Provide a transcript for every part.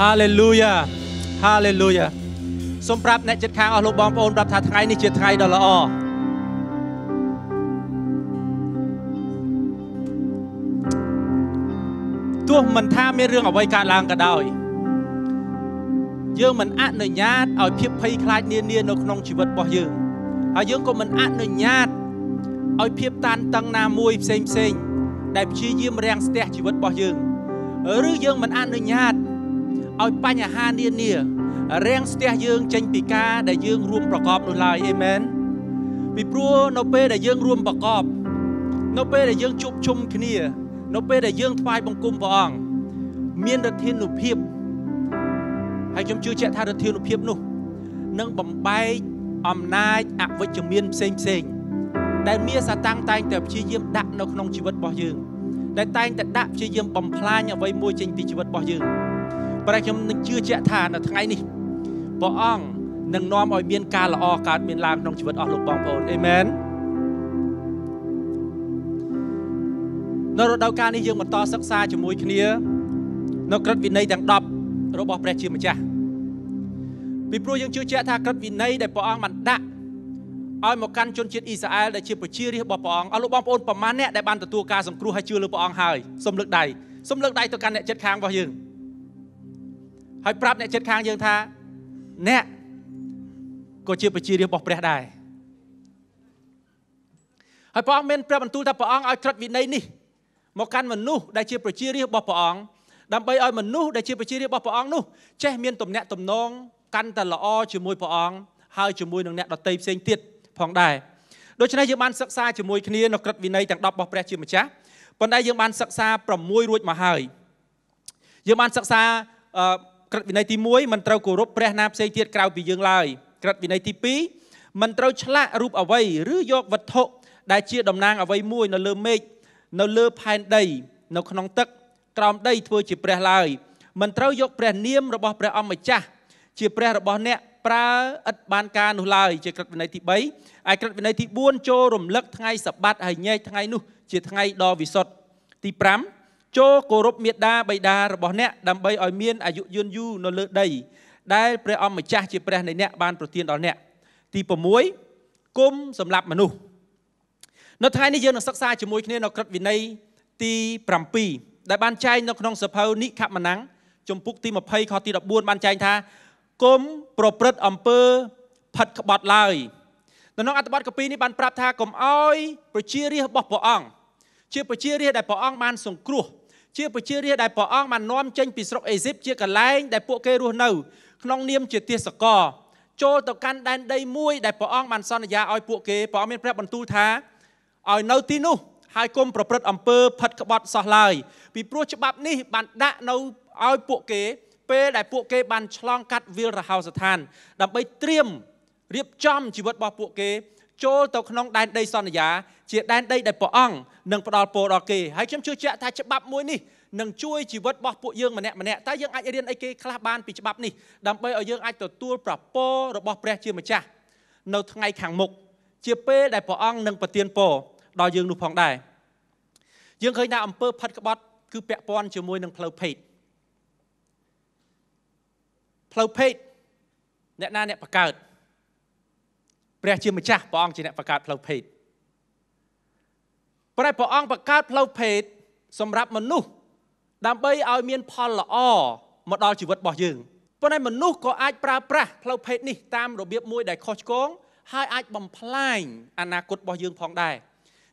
ហាឡេលូយ៉ាហាឡេលូយ៉ាសូមប្រាប់អ្នកចិត្តខាងអស់លោកបងប្អូនប្រាប់ថាថ្ងៃនេះជាថ្ងៃដ៏ល្អទោះមិនថាមានរឿងអ្វីកើតឡើងក៏ដោយយើងមិនអនុញ្ញាតឲ្យភាពភ័យខ្លាចនានានៅក្នុងជីវិតរបស់យើងហើយយើងក៏មិនអនុញ្ញាតឲ្យភាពតានតឹងណាមួយផ្សេងផ្សេងដែលព្យាយាមរាំងស្ទះជីវិតរបស់យើង ឬយើងមិនអនុញ្ញាត ឲ្យបញ្ហានានារាំងស្ទះយើងចេញពីការដែលយើងរួមប្រកបនោះឡើយអេមែនពីព្រោះនៅពេលដែលយើងរួមប្រកបនៅពេលដែលយើងជួបជុំគ្នា នៅពេលដែលយើងថ្វាយបង្គំព្រះអង្គមានរធានុភាពហើយខ្ញុំជឿជាក់ថារធានុភាពនោះនឹងបំបែកអំណាចអវិជ្ជមានផ្សេងផ្សេងដែលមានសាតាំងតែងតែព្យាយាមដាក់នៅក្នុងជីវិតរបស់យើងដែលតែងតែដាក់ព្យាយាមបំផ្លាញអ្វីមួយចេញពីជីវិតរបស់យើង ប៉ុន្តែខ្ញុំនឹងជឿជាក់ថានៅថ្ងៃនេះព្រះអង្គនឹងនាំឲ្យមានការល្អកើតមានឡើងក្នុងជីវិតអស់លោកបងប្អូនអេមែននៅរដូវកាលនេះយើងបន្តសិក្សាជាមួយគ្នានៅក្រឹតវិន័យទាំង10របស់ព្រះជាម្ចាស់ពីព្រោះយើងជឿជាក់ថាក្រឹតវិន័យដែលព្រះអង្គបានដាក់ឲ្យមកកាន់ជនជាតិអ៊ីស្រាអែលដែលជាប្រជារាស្ត្ររបស់ព្រះអង្គអស់លោកបងប្អូនប្រមាណអ្នកដែលបានទទួលការសង្គ្រោះហើយជឿលើព្រះអង្គហើយសូមលើកដៃសូមលើកដៃទៅកាន់អ្នកចិត្តខាងរបស់យើង ហើយប្រាប់អ្នកចិត្តខាងយើងថាអ្នកក៏ជាប្រជារាស្ត្ររបស់ព្រះដែរហើយព្រះអង្គមានព្រះបន្ទូលថាព្រះអង្គឲ្យក្រឹតវិន័យនេះមកកាន់មនុស្សដែលជាប្រជារាស្ត្ររបស់ព្រះអង្គដើម្បីឲ្យមនុស្សដែលជាប្រជារាស្ត្ររបស់ព្រះអង្គនោះចេះមានទំនាក់ទំនងកាន់តែល្អជាមួយព្រះអង្គហើយជាមួយនឹងអ្នកដទៃផ្សេងទៀតផងដែរដូច្នេះយើងបានសិក្សាជាមួយគ្នានៅក្រឹតវិន័យទាំង10របស់ព្រះជាម្ចាស់ប៉ុន្តែយើងបានសិក្សា6រួចមកហើយយើងបានសិក្សា ក្រឹតវិន័យទី1មិនត្រូវគោរពព្រះណាផ្សេងទៀតក្រៅពីយើងឡើយក្រឹតវិន័យទី2មិនត្រូវឆ្លាក់រូបអ្វីឬយកវត្ថុដែលជាតំណាងអ្វីមួយនៅលើមេឃនៅលើផែនដី នៅក្នុងទឹកក្រោមដីធ្វើជាព្រះឡើយមិនត្រូវយកព្រះនាមរបស់ព្រះអង្គម្ចាស់ជាព្រះរបស់អ្នកប្រើឥតបានការនោះឡើយជាក្រឹតវិន័យទី3ឯក្រឹតវិន័យទី4ចូលរំលឹកថ្ងៃសបាត់ហើយញែកថ្ងៃនោះជាថ្ងៃដ៏វិសុទ្ធទី5 ចូលគោរពមេដាបៃតារបស់អ្នកដើម្បីឲ្យមានអាយុយឺនយូរនៅលើដី ដែលព្រះអង្គម្ចាស់ជាព្រះនៃអ្នកបានប្រទានដល់អ្នកទី6គុំសម្រាប់មនុស្សនៅថ្ងៃនេះយើងនឹងសិក្សាជាមួយគ្នានៅក្រឹតវិន័យទី7ដែលបានចែងនៅក្នុងសភៅនិខមណាំងជំពូកទី20ខទី14បានចែងថាគុំប្រព្រឹត្តអំពើផិតក្បត់ឡើយនៅក្នុងអត្ថបទកពីនេះបានប្រាប់ថាកុំអោយប្រជារាស្ត្ររបស់ព្រះអង្គជាប្រជារាស្ត្រដែលព្រះអង្គបានសង្គ្រោះ ជាប្រជារាស្ត្រដែលព្រះអង្គបាននាំចេញពីស្រុកអេស៊ីបជាកន្លែងដែលពួកគេរស់នៅក្នុងនាមជាទាសករចូលទៅកាន់ដែនដីមួយដែលព្រះអង្គបានសន្យាឲ្យពួកគេព្រះអង្គមានព្រះបន្ទូលថាឲ្យនៅទីនោះហើយគុំប្រព្រឹត្តអំពើផិតក្បត់សោះឡើយពីព្រោះច្បាប់នេះបានដាក់នៅឲ្យពួកគេ ពេលដែលពួកគេបានឆ្លងកាត់វាលរហោស្ថាន ដើម្បីត្រៀមរៀបចំជីវិតរបស់ពួកគេ ចូលទៅក្នុងដែនដីសន្យា ជាដែនដីដែលព្រះអង្គនឹងផ្ដល់ពរដល់គេហើយខ្ញុំជឿជាក់ថាច្បាប់មួយនេះនឹងជួយជីវិតរបស់ពួកយើងម្នាក់ម្នាក់តើយើងអាចរៀនអីគេខ្លះបានពីច្បាប់នេះដើម្បីឲ្យយើងអាចទទួលប្រពររបស់ព្រះជាម្ចាស់នៅថ្ងៃខាងមុខជាពេលដែលព្រះអង្គនឹងប្រទានពរដល់យើងនោះផងដែរយើងឃើញថាអំពើផិតក្បត់គឺពាក់ព័ន្ធជាមួយនឹងផ្លូវភេទផ្លូវភេទអ្នកណាអ្នកបង្កើតព្រះជាម្ចាស់ព្រះអង្គជាអ្នកបង្កើតផ្លូវភេទ ប្រែព្រះអង្គបង្កើតផ្លូវភេទសម្រាប់មនុស្សដើម្បីឲ្យមានផលល្អមកដល់ជីវិតរបស់យើងប៉ុន្តែមនុស្សក៏អាចប្រើប្រាស់ផ្លូវភេទនេះតាមរបៀបមួយដែលខុសឆ្គងហើយអាចបំផ្លាញអនាគតរបស់យើងផងដែរ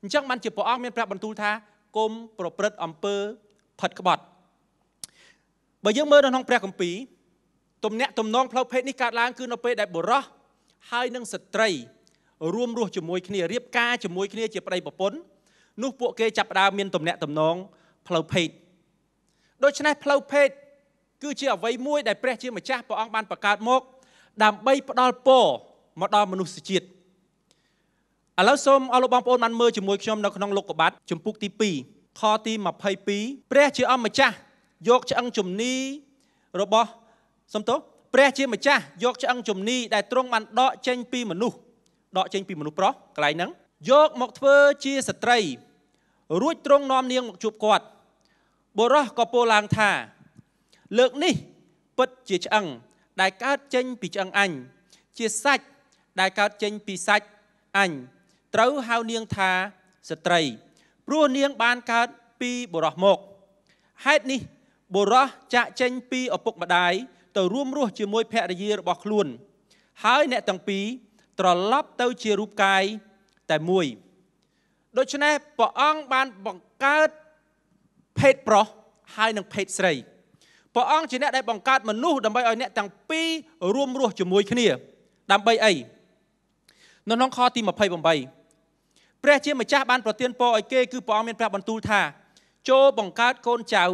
អញ្ចឹងបានជាព្រះអង្គមានប្រាប់បន្ទូលថាគុំប្រព្រឹត្តអំពើផិតក្បត់បើយើងមើលនៅក្នុងព្រះគម្ពីរទំនាក់ទំនងផ្លូវភេទនេះកើតឡើងគឺនៅពេលដែលបុរសហើយនិងស្ត្រីរួមរស់ជាមួយគ្នារៀបការជាមួយគ្នាជាប្តីប្រពន្ធ នោះពួកគេចាប់ផ្ដើមមានទំនាក់ទំនងផ្លូវភេទដូច្នេះផ្លូវភេទគឺជាអ្វីមួយដែលព្រះជាម្ចាស់ព្រះអង្គបានបង្កើតមក ដើម្បីផ្ដល់ពរមកដល់មនុស្សជាតិឥឡូវសូមអរលោកបងប្អូនបានមើលជាមួយខ្ញុំនៅក្នុងលោកកបាត់ជំពូកទី2ខទី22ព្រះជាអម្ចាស់យកឆ្អឹងជំនីរបស់សំទោសព្រះជាម្ចាស់យកឆ្អឹងជំនីដែលទ្រង់បានដកចេញពីមនុស្សដកចេញពីមនុស្សប្រុសកន្លែងហ្នឹងយកមកធ្វើជាស្ត្រី រួចទ្រង់នាំនាងមកជួបគាត់បុរសក៏ពោលឡើងថា លើកនេះពិតជាឆ្អឹងដែលកើតចេញពីឆ្អឹងអញជាសាច់ដែលកើតចេញពីសាច់អញត្រូវហៅនាងថាស្ត្រី ព្រោះនាងបានកើតពីបុរសមកហេតុនេះបុរសចាក់ចេញពីឪពុកម្ដាយទៅរួមរស់ជាមួយភរិយារបស់ខ្លួន ហើយអ្នកទាំងពីរត្រឡប់ទៅជារូបកាយតែមួយ ដូច្នេះព្រះអង្គបានបង្កើតភេទប្រុសហើយនិងភេទស្រីព្រះអង្គជាអ្នកដែលបង្កើតមនុស្សដើម្បីឲ្យអ្នកទាំងពីររួមរស់ជាមួយគ្នា ដើម្បីអីនៅក្នុងខទី28ព្រះជាម្ចាស់បានប្រទានពរឲ្យគេគឺព្រះអង្គមានប្រាប់បន្ទូលថាចូលបង្កើតកូនចៅឲ្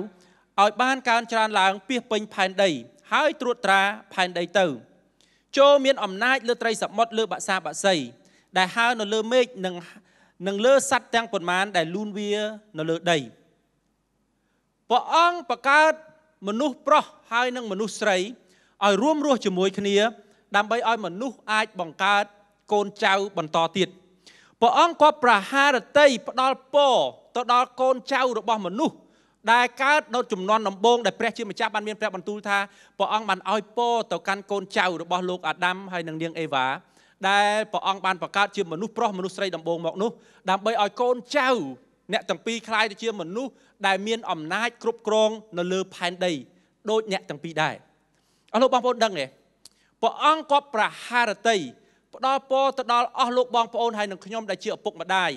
យបានកើនច្រើនឡើងពីពេញផែនដី ហើយត្រួតត្រាផែនដីទៅចូលមានអំណាចលើត្រីសមុទ្រលើបក្សាបក្សីដែលហើរនៅលើមេឃនិង និងលើសត្វទាំងប៉ុន្មានដែលលូនវានៅលើដីព្រះអង្គបង្កើតមនុស្សប្រុសហើយនិងមនុស្សស្រីឲ្យរួមរស់ជាមួយគ្នា ដើម្បីឲ្យមនុស្សអាចបង្កើតកូនចៅបន្តទៀតព្រះអង្គក៏ប្រហារតីផ្ដល់ពរទៅដល់កូនចៅរបស់មនុស្សដែលកើតនៅចំនួនដំបូងដែលព្រះជាម្ចាស់បានមានព្រះបន្ទូលថាព្រះអង្គបានឲ្យពរទៅកាន់កូនចៅរបស់លោកអាដាមហើយនិងនាងអេវ៉ា ដែលព្រះអង្គបានបង្កើតជាមនុស្សប្រុសមនុស្សស្រីដំបូងមកនោះដើម្បីឲ្យកូនចៅអ្នកទាំងពីរคล้ายទៅជាមនុស្សដែលមានអំណាចគ្រប់គ្រងនៅលើផែនដីដូចអ្នកទាំងពីរដែរអស់លោកបងប្អូនដឹងទេព្រះអង្គក៏ប្រហារតីផ្ដល់ពរទៅដល់អស់លោកបងប្អូនហើយនឹងខ្ញុំដែលជាឪពុកម្ដាយ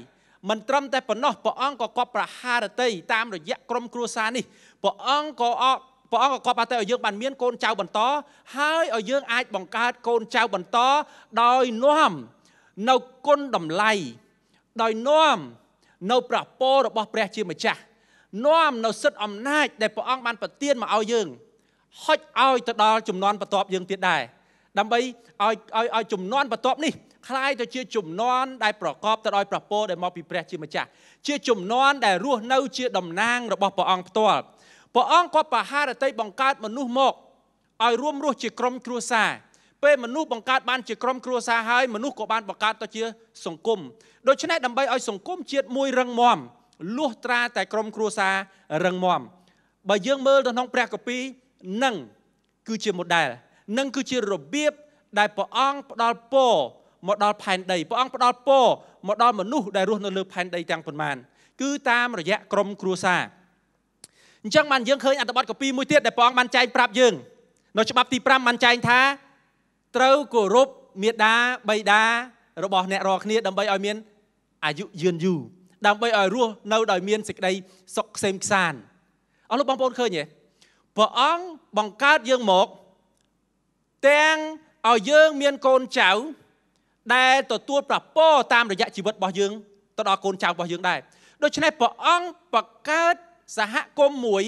មិនត្រឹមតែប៉ុណ្ណោះព្រះអង្គក៏កប់ប្រហារតីតាមរយៈក្រុមគ្រួសារនេះព្រះអង្គក៏អក ព្រះអង្គក៏កប់តែឲ្យយើងបានមានកូនចៅបន្តហើយឲ្យយើងអាចបង្កើតកូនចៅបន្តដោយនាំនៅគុណតម្លៃដោយនាំនៅប្រពោរបស់ព្រះជាម្ចាស់នាំនៅសិទ្ធិអំណាចដែលព្រះអង្គបានប្រទានមកឲ្យយើងហុចឲ្យទៅដល់ចំនួនបន្ទាប់យើងទៀតដែរដើម្បីឲ្យឲ្យឲ្យចំនួនបន្ទាប់នេះคล้ายទៅជាចំនួនដែលប្រកបទៅដោយប្រពោដែលមកពីព្រះជាម្ចាស់ជាចំនួនដែលរស់នៅជាតំណាងរបស់ព្រះអង្គផ្ទាល់ ព្រះអង្គក៏បហារតីបង្កើតមនុស្សមកឲ្យរួមរស់ជាក្រុមគ្រួសារពេលមនុស្សបង្កើតបានជាក្រុមគ្រួសារហើយមនុស្សក៏បានបង្កើតទៅជាសង្គមដូច្នេះដើម្បីឲ្យសង្គមជាតិមួយរឹងមាំលុះត្រាតែក្រុមគ្រួសាររឹងមាំបើយើងមើលទៅក្នុងព្រះគម្ពីរនឹងគឺជា model នឹងគឺជារបៀបដែលព្រះអង្គផ្ដល់ពរមកដល់ផែនដីព្រះអង្គផ្ដល់ពរមកដល់មនុស្សដែលរស់នៅលើផែនដីទាំងប៉ុន្មាន គឺតាមរយៈក្រុមគ្រួសារ អញ្ចឹងបានយើងឃើញអត្ថបទកពីមួយទៀតដែលព្រះអង្គបានចែងប្រាប់យើងនៅច្បាប់ទី5បានចែងថាត្រូវគោរពមេដាបៃតារបស់អ្នករាល់គ្នាដើម្បីឲ្យមានអាយុយឺនយូរដើម្បីឲ្យរស់នៅដោយមានសេចក្តីសុខក្សេមក្សាន្តអស់លោកបងប្អូនឃើញទេព្រះអង្គបង្កើតយើងមកទាំងឲ្យយើងមានកូនចៅដែលទទួលប្រពោតាមរយៈជីវិតរបស់យើងទៅដល់កូនចៅរបស់យើងដែរដូច្នេះព្រះអង្គបង្កើត សហគមន៍មួយ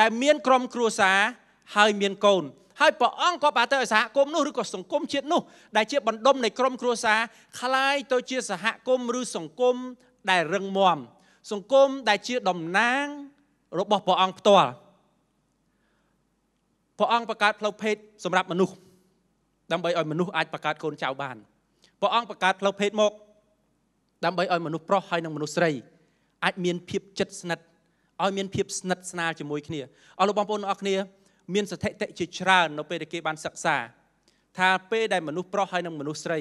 ដែលមានក្រុមគ្រួសារហើយមានកូនហើយព្រះអង្គក៏បានទៅសហគមន៍នោះឬក៏សង្គមជាតិនោះដែលជាបណ្ដុំនៃក្រុមគ្រួសារคล้ายទៅជាសហគមន៍ឬសង្គមដែលរឹងមាំសង្គមដែលជាតំណាងរបស់ព្រះអង្គផ្ទាល់ព្រះអង្គបង្កើតផ្លូវភេទសម្រាប់មនុស្សដើម្បីឲ្យមនុស្សអាចបង្កើតកូនចៅបានព្រះអង្គបង្កើតផ្លូវភេទមកដើម្បីឲ្យមនុស្សប្រុសហើយនិងមនុស្សស្រីអាចមានភាពជិតស្និទ្ធ ឲ្យមានភាពស្និទ្ធស្នាលជាមួយគ្នាអស់លោកបងប្អូនអរគ្នា មានស្ថិតិជាច្រើននៅពេលដែលគេបានសិក្សា ថាពេលដែលមនុស្សប្រុសហើយនិងមនុស្សស្រី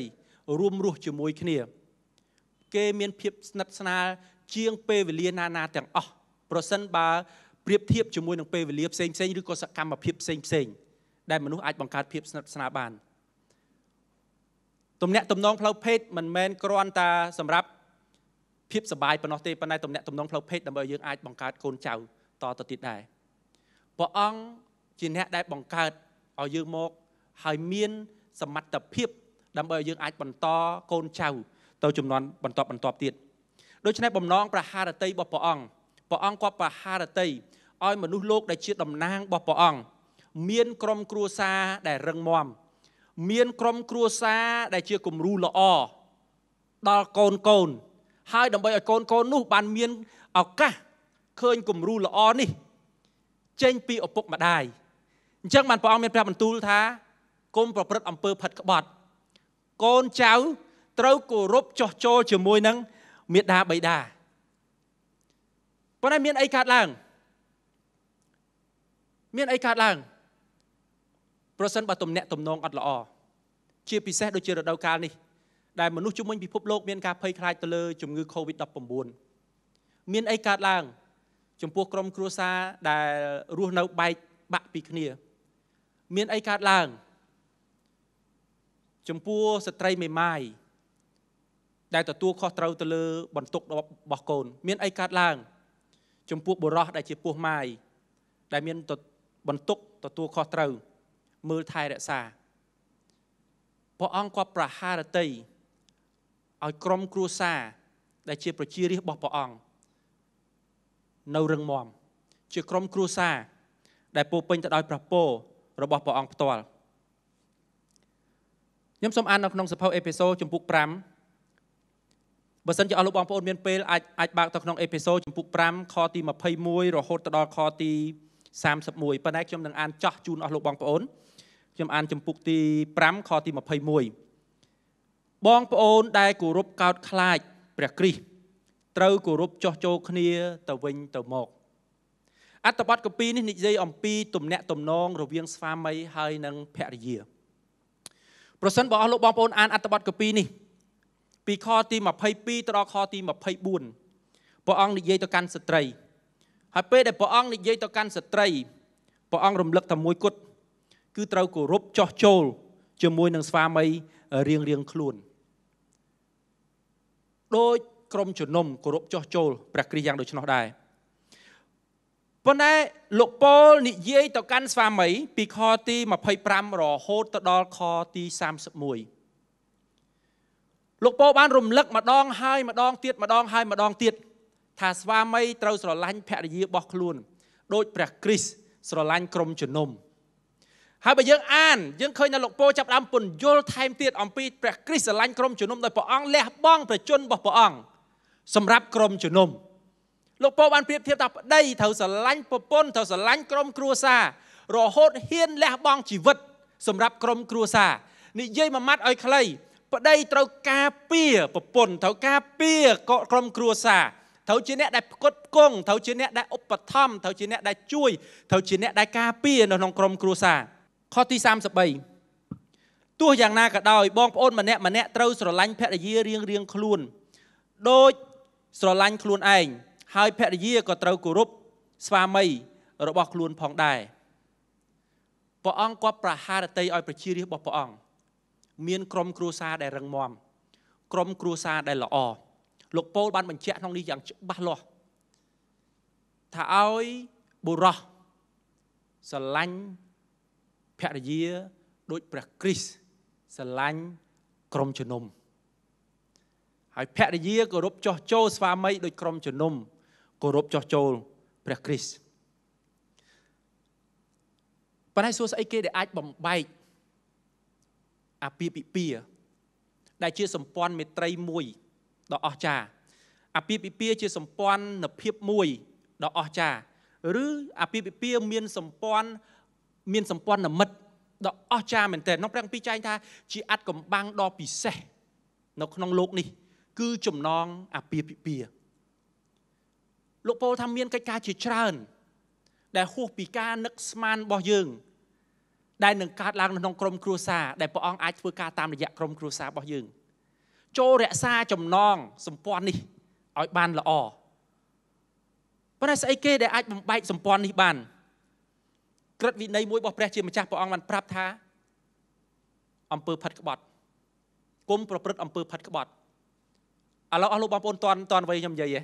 រួមរស់ជាមួយគ្នា គេមានភាពស្និទ្ធស្នាលជាងពេលវេលាណាណាទាំងអស់ប្រសិនបើប្រៀបធៀបជាមួយនឹងពេលវេលាផ្សេងផ្សេងឬក៏សកម្មភាពផ្សេងផ្សេងដែលមនុស្សអាចបង្កើតភាពស្និទ្ធស្នាលបានទំនាក់ទំនងផ្លូវភេទមិនមែនគ្រាន់តែសម្រាប់ ភាពសបាយប៉ុណ្ណោះទេប៉ុន្តែទំនាក់ទំនងផ្លូវភេទដើម្បីយើងអាចបង្កើតកូនចៅតទៅទៀតដែរព្រះអង្គជាអ្នកដែលបង្កើតឲ្យយើងមកហើយមានសមត្ថភាពដើម្បីឲ្យយើងអាចបន្តកូនចៅទៅចំនួនបន្តបន្តទៀតដូច្នេះបំណងប្រហារតីរបស់ព្រះអង្គព្រះអង្គក៏ប្រហារតីឲ្យមនុស្សលោកដែលជាតំណាងរបស់ព្រះអង្គមានក្រុមគ្រួសារដែលរឹងមាំមានក្រុមគ្រួសារដែលជាគំរូល្អដល់កូនកូន ហើយដើម្បីឲ្យកូនកូននោះបានមានឱកាសឃើញគំរូល្អនេះ ចេញពីឪពុកម្ដាយអញ្ចឹងបានព្រះអង្គមានព្រះបន្ទូលថាគុំប្រព្រឹត្តអំពើផិតក្បត់កូនចៅត្រូវគោរពចោះចូលជាមួយនឹងមេដាបៃតាប៉ុន្តែមានអីកើតឡើង មានអីកើតឡើងប្រសិនបើទំនាក់ទំនងអត់ល្អជាពិសេសដូចជារដូវកាលនេះ ដែលមនុស្សជំនាញពិភពលោកមានការភ័យខ្លាចទៅលើជំងឺ Covid-19 មានអីកើតឡើង ចំពោះក្រុមគ្រួសារដែលរស់នៅបែកបាក់ពីគ្នា មានអីកើតឡើង ចំពោះស្ត្រីមេម៉ាយដែលទទួលខុសត្រូវទៅលើ បន្ទុករបស់កូន មានអីកើតឡើង ចំពោះបុរសដែលជាពោះម៉ាយដែលមានបន្ទុកទទួលខុសត្រូវមើលថែរក្សាព្រះអង្គក៏ប្រហារតី ឲ្យក្រុមគ្រួសារដែលជាប្រជារាស្ត្ររបស់ព្រះអង្គនៅរឹងមាំជាក្រុមគ្រួសារដែលពោពេញទៅដោយព្រះពររបស់ព្រះអង្គផ្ទាល់ខ្ញុំសូមអាននៅក្នុងសភៅអេពីសូតជំពូក5បើសិនជាអស់លោកបងប្អូនមានពេលអាចអាចបើកទៅក្នុងអេពីសូតជំពូក5ខទី21រហូតទៅដល់ខទី31ប៉ុន្តែខ្ញុំនឹងអានចោះជូនអស់លោកបងប្អូនខ្ញុំអានជំពូកទី5ខទី21 បងប្អូនដែលគោរពកោតខ្លាចព្រះគ្រីស្ទត្រូវគោរពចោះចូលគ្នាទៅវិញទៅមកអត្ថបទកពីនេះនិយាយអំពីទំនាក់ទំនងរវាងស្វាមីហើយនិងភរិយាប្រសិនបើអស់លោកបងប្អូនអានអត្ថបទកពីនេះពីខទី22ទៅដល់ខទី24ព្រះអង្គនិយាយទៅកាន់ស្ត្រីហើយពេលដែលព្រះអង្គនិយាយទៅកាន់ស្ត្រីព្រះអង្គរំលឹកតែមួយគត់គឺត្រូវគោរពចោះចូលជាមួយនឹងស្វាមីរៀងរៀងខ្លួន ដោយក្រុមជំនុំគោរពចោះចូលព្រះគ្រីស្ទយ៉ាងដូច្នោះដែរប៉ុន្តែលោកប៉ូលនិយាយទៅកាន់ស្វាមីពីខទី25រហូតទៅដល់ខទី31លោកប៉ូលបានរំលឹកម្ដងហើយម្ដងទៀតម្ដងហើយម្ដងទៀតថាស្វាមីត្រូវស្រឡាញ់ភរិយារបស់ខ្លួនដោយព្រះគ្រីស្ទស្រឡាញ់ក្រុមជំនុំ ហើយបើយើងអានយើងឃើញនៅលោកពោចាប់ដើមពន្យល់ថែមទៀតអំពីព្រះគ្រីស្ទស្រឡាញ់ក្រុមជំនុំដោយព្រះអង្គលះបង់ប្រជជនរបស់ព្រះអង្គសម្រាប់ក្រុមជំនុំលោកពោបានប្រៀបធៀបថាប្តីត្រូវស្រឡាញ់ប្រពន្ធត្រូវស្រឡាញ់ក្រុមគ្រួសាររហូតហ៊ានលះបង់ជីវិត សម្រាប់ក្រុមគ្រួសារនិយាយមួយម៉ាត់ឲ្យខ្លីប្តីត្រូវការពារប្រពន្ធត្រូវការពារក្រុមគ្រួសារត្រូវជាអ្នកដែលផ្គត់ផ្គង់ត្រូវជាអ្នកដែលឧបត្ថម្ភត្រូវជាអ្នកដែលជួយត្រូវជាអ្នកដែលការពារនៅក្នុងក្រុមគ្រួសារ ខទី33ទោះយ៉ាងណាក៏ដោយបងប្អូនម្នាក់ម្នាក់ត្រូវស្រឡាញ់ភរិយារៀងរៀងខ្លួនដូចស្រឡាញ់ខ្លួនឯងហើយភរិយាក៏ត្រូវគោរពស្វាមីរបស់ខ្លួនផងដែរព្រះអង្គក៏ប្រហារតីឲ្យប្រជារាស្ត្ររបស់ព្រះអង្គមានក្រុមគ្រួសារដែលរឹងមាំក្រុមគ្រួសារដែលល្អលោកពោលបានបញ្ជាក់ក្នុងនេះយ៉ាងច្បាស់លាស់ថាឲ្យបុរសស្រឡាញ់ ភរិយាដូចព្រះគ្រីស្ទស្រឡាញ់ក្រុមជំនុំហើយភរិយាគោរពចោះចូលស្វាមីដូចក្រុមជំនុំគោរពចោះចូលព្រះគ្រីស្ទប៉ុន្តែសួរស្អីគេដែលអាចបំបែកអាពាហ៍ពិពាហ៍ដែលជាសម្ព័ន្ធមេត្រីមួយដ៏អស្ចារ្យអាពាហ៍ពិពាហ៍ជាសម្ព័ន្ធភាពមួយដ៏អស្ចារ្យឬអាពាហ៍ពិពាហ៍មានសម្ព័ន្ធ មានសម្ព័ន្ធមិត្តដ៏អស្ចារ្យមែនទែនក្នុងព្រះគម្ពីរចែងថាជាអត្តកំបាំងដ៏ពិសេសនៅក្នុងโลกនេះ គឺចំណងអាពាហ៍ពិពាហ៍លោកពោលថាមានកិច្ចការជាច្រើន ដែលហួសពីការនឹកស្មានរបស់យើង ដែលនឹងកើតឡើងនៅក្នុងក្រុមគ្រួសារដែលព្រះអង្គអាចធ្វើការតាមរយៈក្រុមគ្រួសាររបស់យើងចូលរក្សាចំណងសម្ព័ន្ធនេះឲ្យបានល្អប៉ុន្តែស្អីគេដែលអាចបំបែកសម្ព័ន្ធនេះបាន ក្រឹតវិន័យមួយរបស់ព្រះជាម្ចាស់ព្រះអង្គបានប្រាប់ថាអំពើផិតក្បត់គុំប្រព្រឹត្តអំពើផិតក្បត់ឥឡូវអស់លោកបងប្អូនតន់តន់វ័យខ្ញុំនិយាយហ៎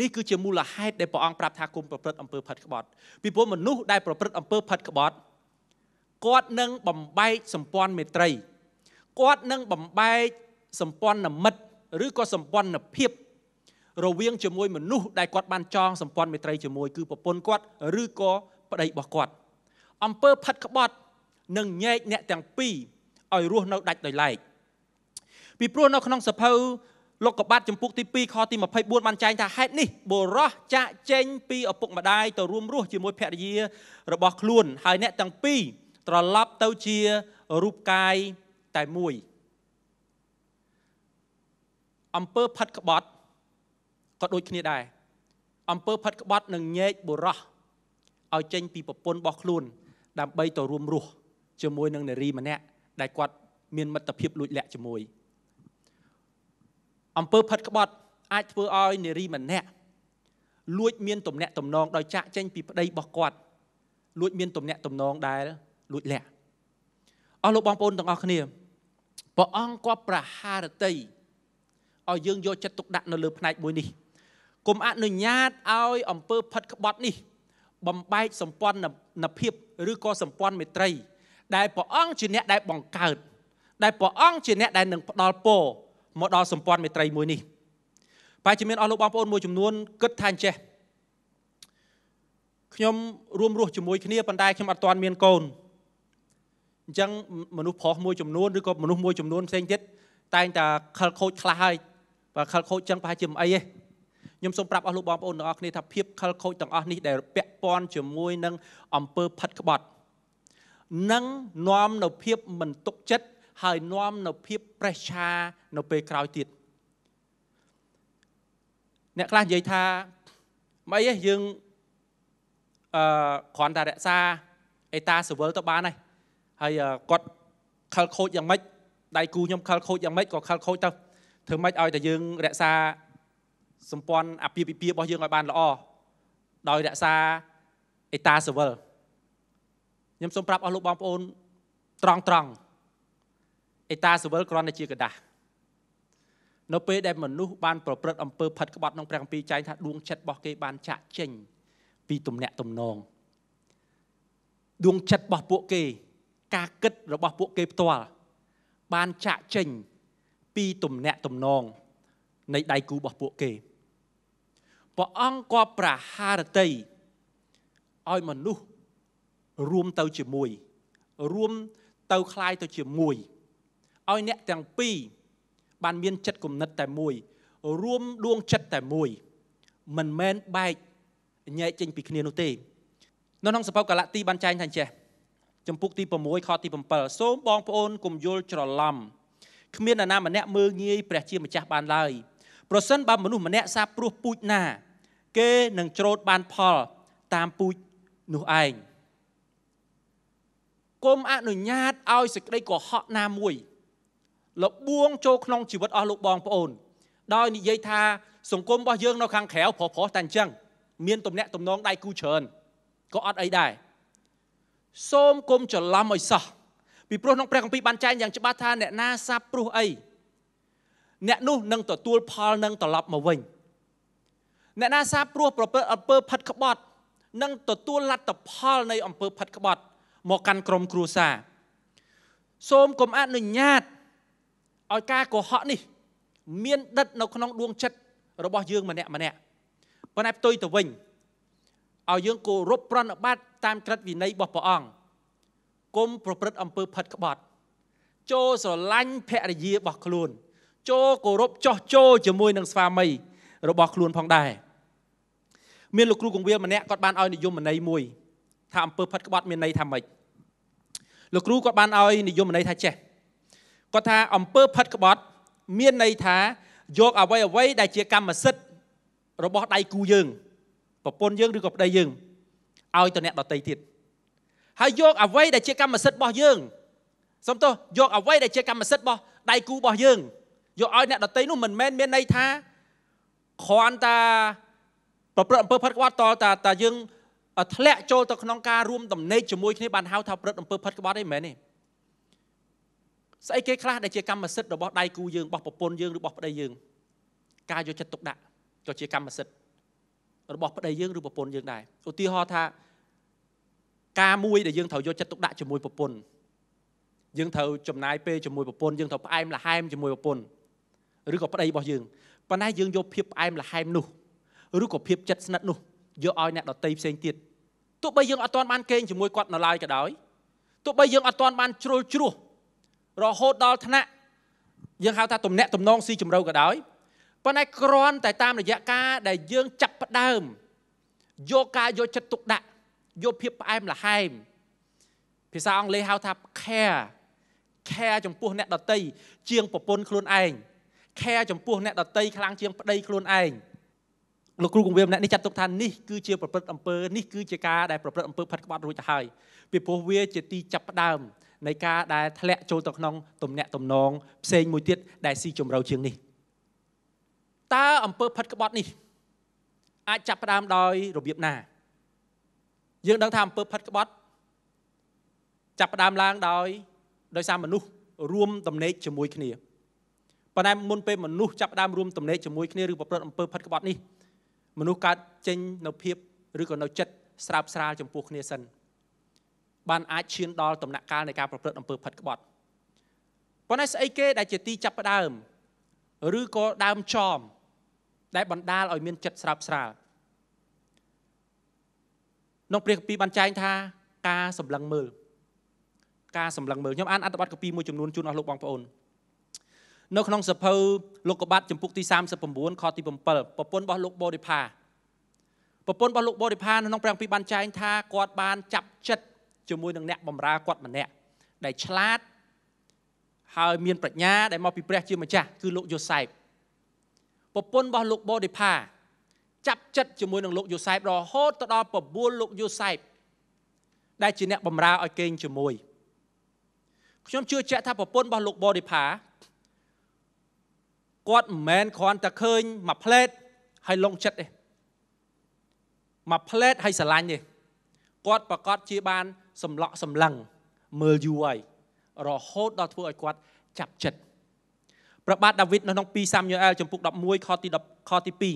នេះគឺជាមូលហេតុដែលព្រះអង្គប្រាប់ថាគុំប្រព្រឹត្តអំពើផិតក្បត់ពីព្រោះមនុស្សដែលប្រព្រឹត្តអំពើផិតក្បត់គាត់នឹងបំបែកសម្ព័ន្ធមេត្រីគាត់នឹងបំបែកសម្ព័ន្ធមិត្តឬក៏សម្ព័ន្ធភាពរវាងជាមួយមនុស្សដែលគាត់បានចងសម្ព័ន្ធមេត្រីជាមួយគឺប្រពន្ធគាត់ឬក៏ប្តីរបស់គាត់ អំពើផិតក្បត់នឹងញែកអ្នកទាំងពីរឲ្យរស់នៅដាច់ដោយឡែកពីព្រោះនៅក្នុងសភៅលោកកបាត់ចំពុកទី2ខទី24បានចែងថាហេតុនេះបុរសចាក់ចេញពីឪពុកម្ដាយទៅរួមរស់ជាមួយភរិយារបស់ខ្លួនហើយអ្នកទាំងពីរត្រឡប់ទៅជារូបកាយតែមួយអំពើផិតក្បត់ក៏ដូចគ្នាដែរអំពើផិតក្បត់នឹងញែកបុរសឲ្យចេញពីប្រពន្ធរបស់ខ្លួន ដើម្បីទៅរួមរស់ជាមួយនឹងនារីម្នាក់ដែលគាត់មានមិត្តភាពលួចលាក់ជាមួយអំពើផិតក្បត់អាចធ្វើឲ្យនារីម្នាក់លួចមានទំនាក់ទំនងដោយចាក់ចេញពីប្តីរបស់គាត់លួចមានទំនាក់ទំនងដែលលួចលាក់អស់លោកបងប្អូនទាំងអស់គ្នាព្រះអង្គក៏ប្រហារតីឲ្យយើងយកចិត្តទុកដាក់នៅលើផ្នែកមួយនេះគុំអនុញ្ញាតឲ្យអំពើផិតក្បត់នេះ បំបែកសម្ព័ន្ធនភាពឬក៏សម្ព័ន្ធមេត្រី ដែលព្រះអង្គជាអ្នកដែលបង្កើតដែលព្រះអង្គជាអ្នកដែលនឹងផ្ដល់ពរមកដល់សម្ព័ន្ធមេត្រីមួយនេះបែរជាមានអស់លោកបងប្អូនមួយចំនួនគិតថាអញ្ចេះខ្ញុំរួមរស់ជាមួយគ្នាប៉ុន្តែខ្ញុំអត់ទាន់មានកូនអញ្ចឹងមនុស្សប្រុសមួយចំនួនឬក៏មនុស្សមួយចំនួនផ្សេងទៀតតែងតែខលខូចខ្លះហើយបើខលខូចចឹងប្រហែលជាមិនអីទេ ខ្ញុំសូមប្រាប់អស់លោកបងប្អូនទាំងអស់គ្នាថាភាពខលខូចទាំងអស់នេះដែលពាក់ព័ន្ធជាមួយនឹងអំពើផិតក្បត់នឹងនាំនៅភាពមិនទុកចិត្តហើយនាំនៅភាពប្រេះឆានៅពេលក្រោយទៀតអ្នកខ្លះនិយាយថាមិនអីទេយើងអឺគ្រាន់តែរក្សាអេតាសវលទៅបានហើយហើយគាត់ខលខូចយ៉ាងម៉េចដៃគូខ្ញុំខលខូចយ៉ាងម៉េចក៏ខលខូចទៅធ្វើម៉េចឲ្យតែយើងរក្សា សម្ព័ន្ធអាពាហ៍ពិពាហ៍របស់យើងឲ្យបានល្អដោយរក្សាអេតាសវលខ្ញុំសូមប្រាប់អស់លោកបងប្អូនត្រង់ត្រង់អេតាសវលគ្រាន់តែជាกระดาษនៅពេលដែលមនុស្សបានប្រព្រឹត្តអំពើផិតក្បត់ក្នុងព្រះគម្ពីរចែងថាដួងចិត្តរបស់គេបានចាក់ចេញពីទំនាក់ទំនងដួងចិត្តរបស់ពួកគេការគិតរបស់ពួកគេផ្ទាល់បានចាក់ចេញពីទំនាក់ទំនងនៃដៃគូរបស់ពួកគេ ព្រះអង្គក៏ប្រហារតីឲ្យមនុស្សរួមទៅជាមួយរួមទៅคล้ายទៅជាមួយឲ្យអ្នកទាំងពីរបានមានចិត្តគំនិតតែមួយ រួមដួងចិត្តតែមួយ មិនមែនបែកញែកចេញពីគ្នានោះទេនៅក្នុងសភៅកាឡាទីបានចែងថាចេះចំពុកទី6ខទី7សូមបងប្អូនកុំយល់ច្រឡំគ្មាននរណាម្នាក់មើលងាយព្រះជាម្ចាស់បានឡើយ ប្រសិនបើមនុស្សម្នាក់សាបព្រោះពូជណា គេនឹងច្រូតបានផលតាមពូជនោះឯងគុំអនុញ្ញាតឲ្យសេចក្តីកុហកណាមួយលបួងចូលក្នុងជីវិតអស់លោកបងប្អូន ដោយនិយាយថាសង្គមរបស់យើងនៅខាងក្រៅប្រុសប្រុសតែអញ្ចឹងមានទំនាក់ទំនងដៃគូច្រើនក៏អត់អីដែរសូមគុំច្រឡំឲ្យសោះពីព្រោះក្នុងព្រះគម្ពីរបានចែងយ៉ាងច្បាស់ថាអ្នកណាសាបព្រោះអី អ្នកនោះនឹងទទួលផលនឹងត្រឡប់មកវិញអ្នកណាសាបព្រោះប្រព្រឹត្តអំពើផិតក្បត់នឹងទទួលលទ្ធផលនៃអំពើផិតក្បត់មកកាន់ក្រុមគ្រួសារសូមកុំអនុញ្ញាតឲ្យការកុហកនេះ មានដិតនៅក្នុងដួងចិត្តរបស់យើងម្នាក់ម្នាក់ប៉ុន្តែផ្ទុយទៅវិញឲ្យយើងគោរពប្រណិប័តតាមក្រឹតវិន័យរបស់ព្រះអង្គគុំប្រព្រឹត្តអំពើផិតក្បត់ ចូលស្រឡាញ់ភរិយារបស់ខ្លួន ចូលគោរពចោះចូលជាមួយនឹងស្វាមីរបស់ខ្លួនផងដែរមានលោកគ្រូកងវាលម្នាក់គាត់បានឲ្យនិយមន័យមួយថាអំពើផិតក្បត់មានន័យថាម៉េចលោកគ្រូគាត់បានឲ្យនិយមន័យថាចេះគាត់ថាអំពើផិតក្បត់មានន័យថាយកអ្វីអ្វីដែលជាកម្មសិទ្ធិរបស់ដៃគូយើងប្រពន្ធយើងឬក៏ប្តីយើងឲ្យទៅអ្នកដតីទៀតហើយយកអ្វីដែលជាកម្មសិទ្ធិរបស់យើងសំទោសយកអ្វីដែលជាកម្មសិទ្ធិរបស់ដៃគូរបស់យើង យកឲ្យអ្នកដតីនោះមិនមែនមានន័យថាគ្រាន់តែប្រព្រឹត្តអំពើផិតក្បត់តតែតែយើងធ្លាក់ចូលទៅក្នុងការរួមដំណេកជាមួយគ្នាបានហៅថាប្រព្រឹត្តអំពើផិតក្បត់អីមិនមែនទេស្អីគេខ្លះដែលជាកម្មសិទ្ធិរបស់ដៃគូយើងរបស់ប្រពន្ធយើងឬរបស់ប្តីយើង ការយកចិត្តទុកដាក់ក៏ជាកម្មសិទ្ធិរបស់ប្តីយើងឬប្រពន្ធយើងដែរឧទាហរណ៍ថាការមួយដែលយើងត្រូវយកចិត្តទុកដាក់ជាមួយប្រពន្ធយើងត្រូវចំណាយពេលជាមួយប្រពន្ធយើងត្រូវផ្អែមល្ហែមជាមួយប្រពន្ធ ឬក៏ប្តីរបស់យើងប៉ុន្តែយើងយកភាពផ្អែមល្ហែមនោះឬក៏ភាពចិត្តស្និទ្ធនោះយកឲ្យអ្នកដតីផ្សេងទៀតទោះបីយើងអត់ទាន់បានកេងជាមួយគាត់នៅឡើយក៏ដោយទោះបីយើងអត់ទាន់បានជ្រុលជ្រោះរហូតដល់ថ្នាក់យើងហៅថាទំនាក់ទំនងស៊ីជម្រៅក៏ដោយប៉ុន្តែគ្រាន់តែតាមរយៈការដែលយើងចាប់ផ្ដើមយកការយកចិត្តទុកដាក់យកភាពផ្អែមល្ហែមភាសាអង់គ្លេសហៅថា care care ចំពោះអ្នកដតីជាងប្រពន្ធខ្លួនឯង care ចំពោះអ្នកដតីខ្លាំងជាងប្តីខ្លួនឯងលោកគ្រូគង្វាលម្នាក់នេះចាត់ទុកថានេះគឺជាប្រព្រឹត្តអំពើនេះគឺជាការដែលប្រព្រឹត្តអំពើផិតក្បត់រួចទៅហើយពីព្រោះវាជាទីចាប់ផ្ដើមនៃការដែលធ្លាក់ចូលទៅក្នុងទំនាក់ទំនងផ្សេងមួយទៀតដែលស៊ីជម្រៅជាងនេះតើអំពើផិតក្បត់នេះអាចចាប់ផ្ដើមដោយរបៀបណាយើងដឹងថាអំពើផិតក្បត់ចាប់ផ្ដើមឡើងដោយដោយសារមនុស្សរួមដំណេកជាមួយគ្នា ប៉ុន្តែមុនពេលមនុស្សចាប់ផ្ដើមរួមដំណេកជាមួយគ្នាឬប្រព្រឹត្តអំពើផិតក្បត់នេះមនុស្សកើតចេញនៅភាពឬក៏នៅចិត្តស្រើបស្រាលចំពោះគ្នាសិនបានអាចឈានដល់ដំណាក់កាលនៃការប្រព្រឹត្តអំពើផិតក្បត់ប៉ុន្តែស្អីគេដែលជាទីចាប់ផ្ដើមឬក៏ដើមចមដែលបណ្ដាលឲ្យមានចិត្តស្រើបស្រាលក្នុងព្រះគម្ពីរបានចែងថាការសម្លឹងមើលការសម្លឹងមើលខ្ញុំអានអត្ថបទកាពីមួយចំនួនជូនអស់លោកបងប្អូន នៅក្នុងសភៅលោកកបាត់ចំពុកទី39ខទី7ប្រពន្ធរបស់លោកបូឌីផាប្រពន្ធរបស់លោកបូឌីផានៅក្នុងព្រះគម្ពីរបានចែងថាគាត់បានចាប់ចិត្តជាមួយនឹងអ្នកបម្រើគាត់ម្នាក់ដែលឆ្លាតហើយមានប្រាជ្ញាដែលមកពីព្រះជាម្ចាស់គឺលោកយូសែបប្រពន្ធរបស់លោកបូឌីផាចាប់ចិត្តជាមួយនឹងលោកយូសែបរហូតទៅដល់បបួលលោកយូសែបដែលជាអ្នកបម្រើឲ្យគេងជាមួយខ្ញុំជឿជាក់ថាប្រពន្ធរបស់លោកបូឌីផា គាត់មិនមែនគ្រាន់តែឃើញមួយផ្លេតហើយលងចិត្តទេមួយផ្លេតហើយស្រឡាញ់ទេគាត់ប្រកាសជាបានសម្លក់សម្លឹងមើលយូរហើយរហូតដល់ធ្វើឲ្យគាត់ចាប់ចិត្តព្រះបាទដាវីតនៅក្នុង2សាមយូអែលចំពុក11ខទី10ខទី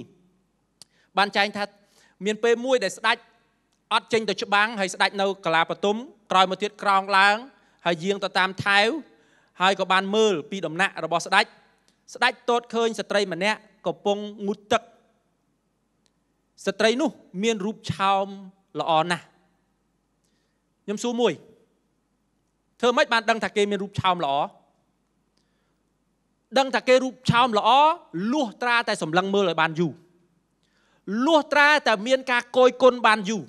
2បានចែងថាមានពេលមួយដែលស្ដេចអត់ចេញទៅច្បាំងហើយស្ដេចនៅកាឡាបតុមក្រោយមកទៀតក្រោងឡើងហើយយាងទៅតាមថែវហើយក៏បានមើលពីដំណាក់របស់ស្ដេច ស្ដេចតតឃើញស្ត្រីម្នាក់កំពុងងូតទឹកស្ត្រីនោះមានរូបឆោមល្អណាស់ខ្ញុំសួរមួយធ្វើម៉េចបានដឹងថាគេមានរូបឆោមល្អដឹងថាគេរូបឆោមល្អលួសត្រាតែសម្លឹងមើលឲ្យបានយូរលួសត្រាតែមានការកយគុណបានយូរ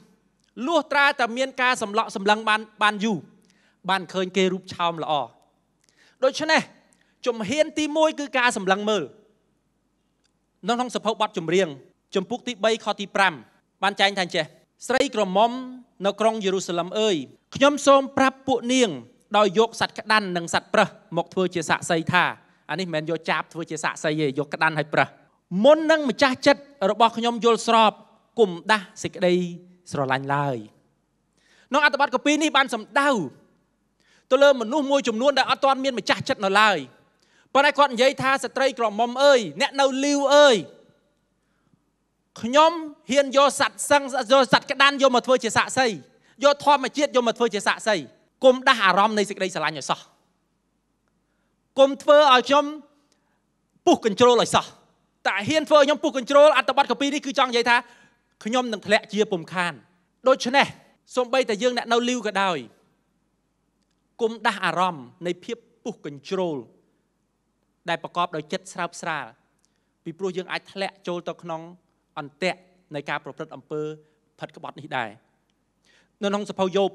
លួសត្រាតែមានការសម្លក់សម្លឹងបានបានយូរបានឃើញគេរូបឆោមល្អដូច្នេះ ជំហានទី1គឺការសម្លឹងមើលនៅក្នុងសភៅបទចម្រៀងចំពុកទី3ខទី5បានចែងថាចេះស្រីក្រមុំនៅក្រុងយេរូសាឡឹមអើយខ្ញុំសូមប្រាប់ពួកនាងដោយយកសัตว์ក្តាន់និងសัตว์ប្រើសមកធ្វើជាសាក្សីថាអានេះមិនមែនយកចាបធ្វើជាសាក្សីទេយកក្តាន់ឲ្យប្រើសមុននឹងម្ចាស់ចិត្តរបស់ខ្ញុំយល់ស្របគុំដាស់សេចក្តីស្រឡាញ់ឡើយក្នុងអត្ថបទកពីនេះបានសម្ដៅទៅលើមនុស្សមួយចំនួនដែលអត់ទាន់មានម្ចាស់ចិត្តនៅឡើយ ប៉ុន្តែគាត់និយាយថាស្ត្រីក្រមុំអើយអ្នកនៅលីវអើយខ្ញុំហ៊ានយកសัตว์សឹងយកសัตว์ក្តាន់យកមកធ្វើជាសាក់សីយកធម្មជាតិយកមកធ្វើជាសាក់សីគុំដាស់អារម្មណ៍នៃសេចក្តីស្រឡាញ់ឲ្យសោះគុំធ្វើឲ្យខ្ញុំពុះកញ្ជ្រោលឲ្យសោះតែហ៊ានធ្វើឲ្យខ្ញុំពុះកញ្ជ្រោលអត្តបទកពីនេះគឺចង់និយាយថាខ្ញុំនឹងធ្លាក់ជាពុំខានដូច្នេះសូម្បីតែយើងអ្នកនៅលីវក៏ដោយគុំដាស់អារម្មណ៍នៃភាពពុះកញ្ជ្រោល ដែលប្រកបដោយចិត្តស្រើបស្រាលពីព្រោះយើងអាចធ្លាក់ចូលទៅក្នុងអន្ទាក់នៃការប្រព្រឹត្តអំពើផិតក្បត់នេះដែរនៅក្នុងសភៅយោប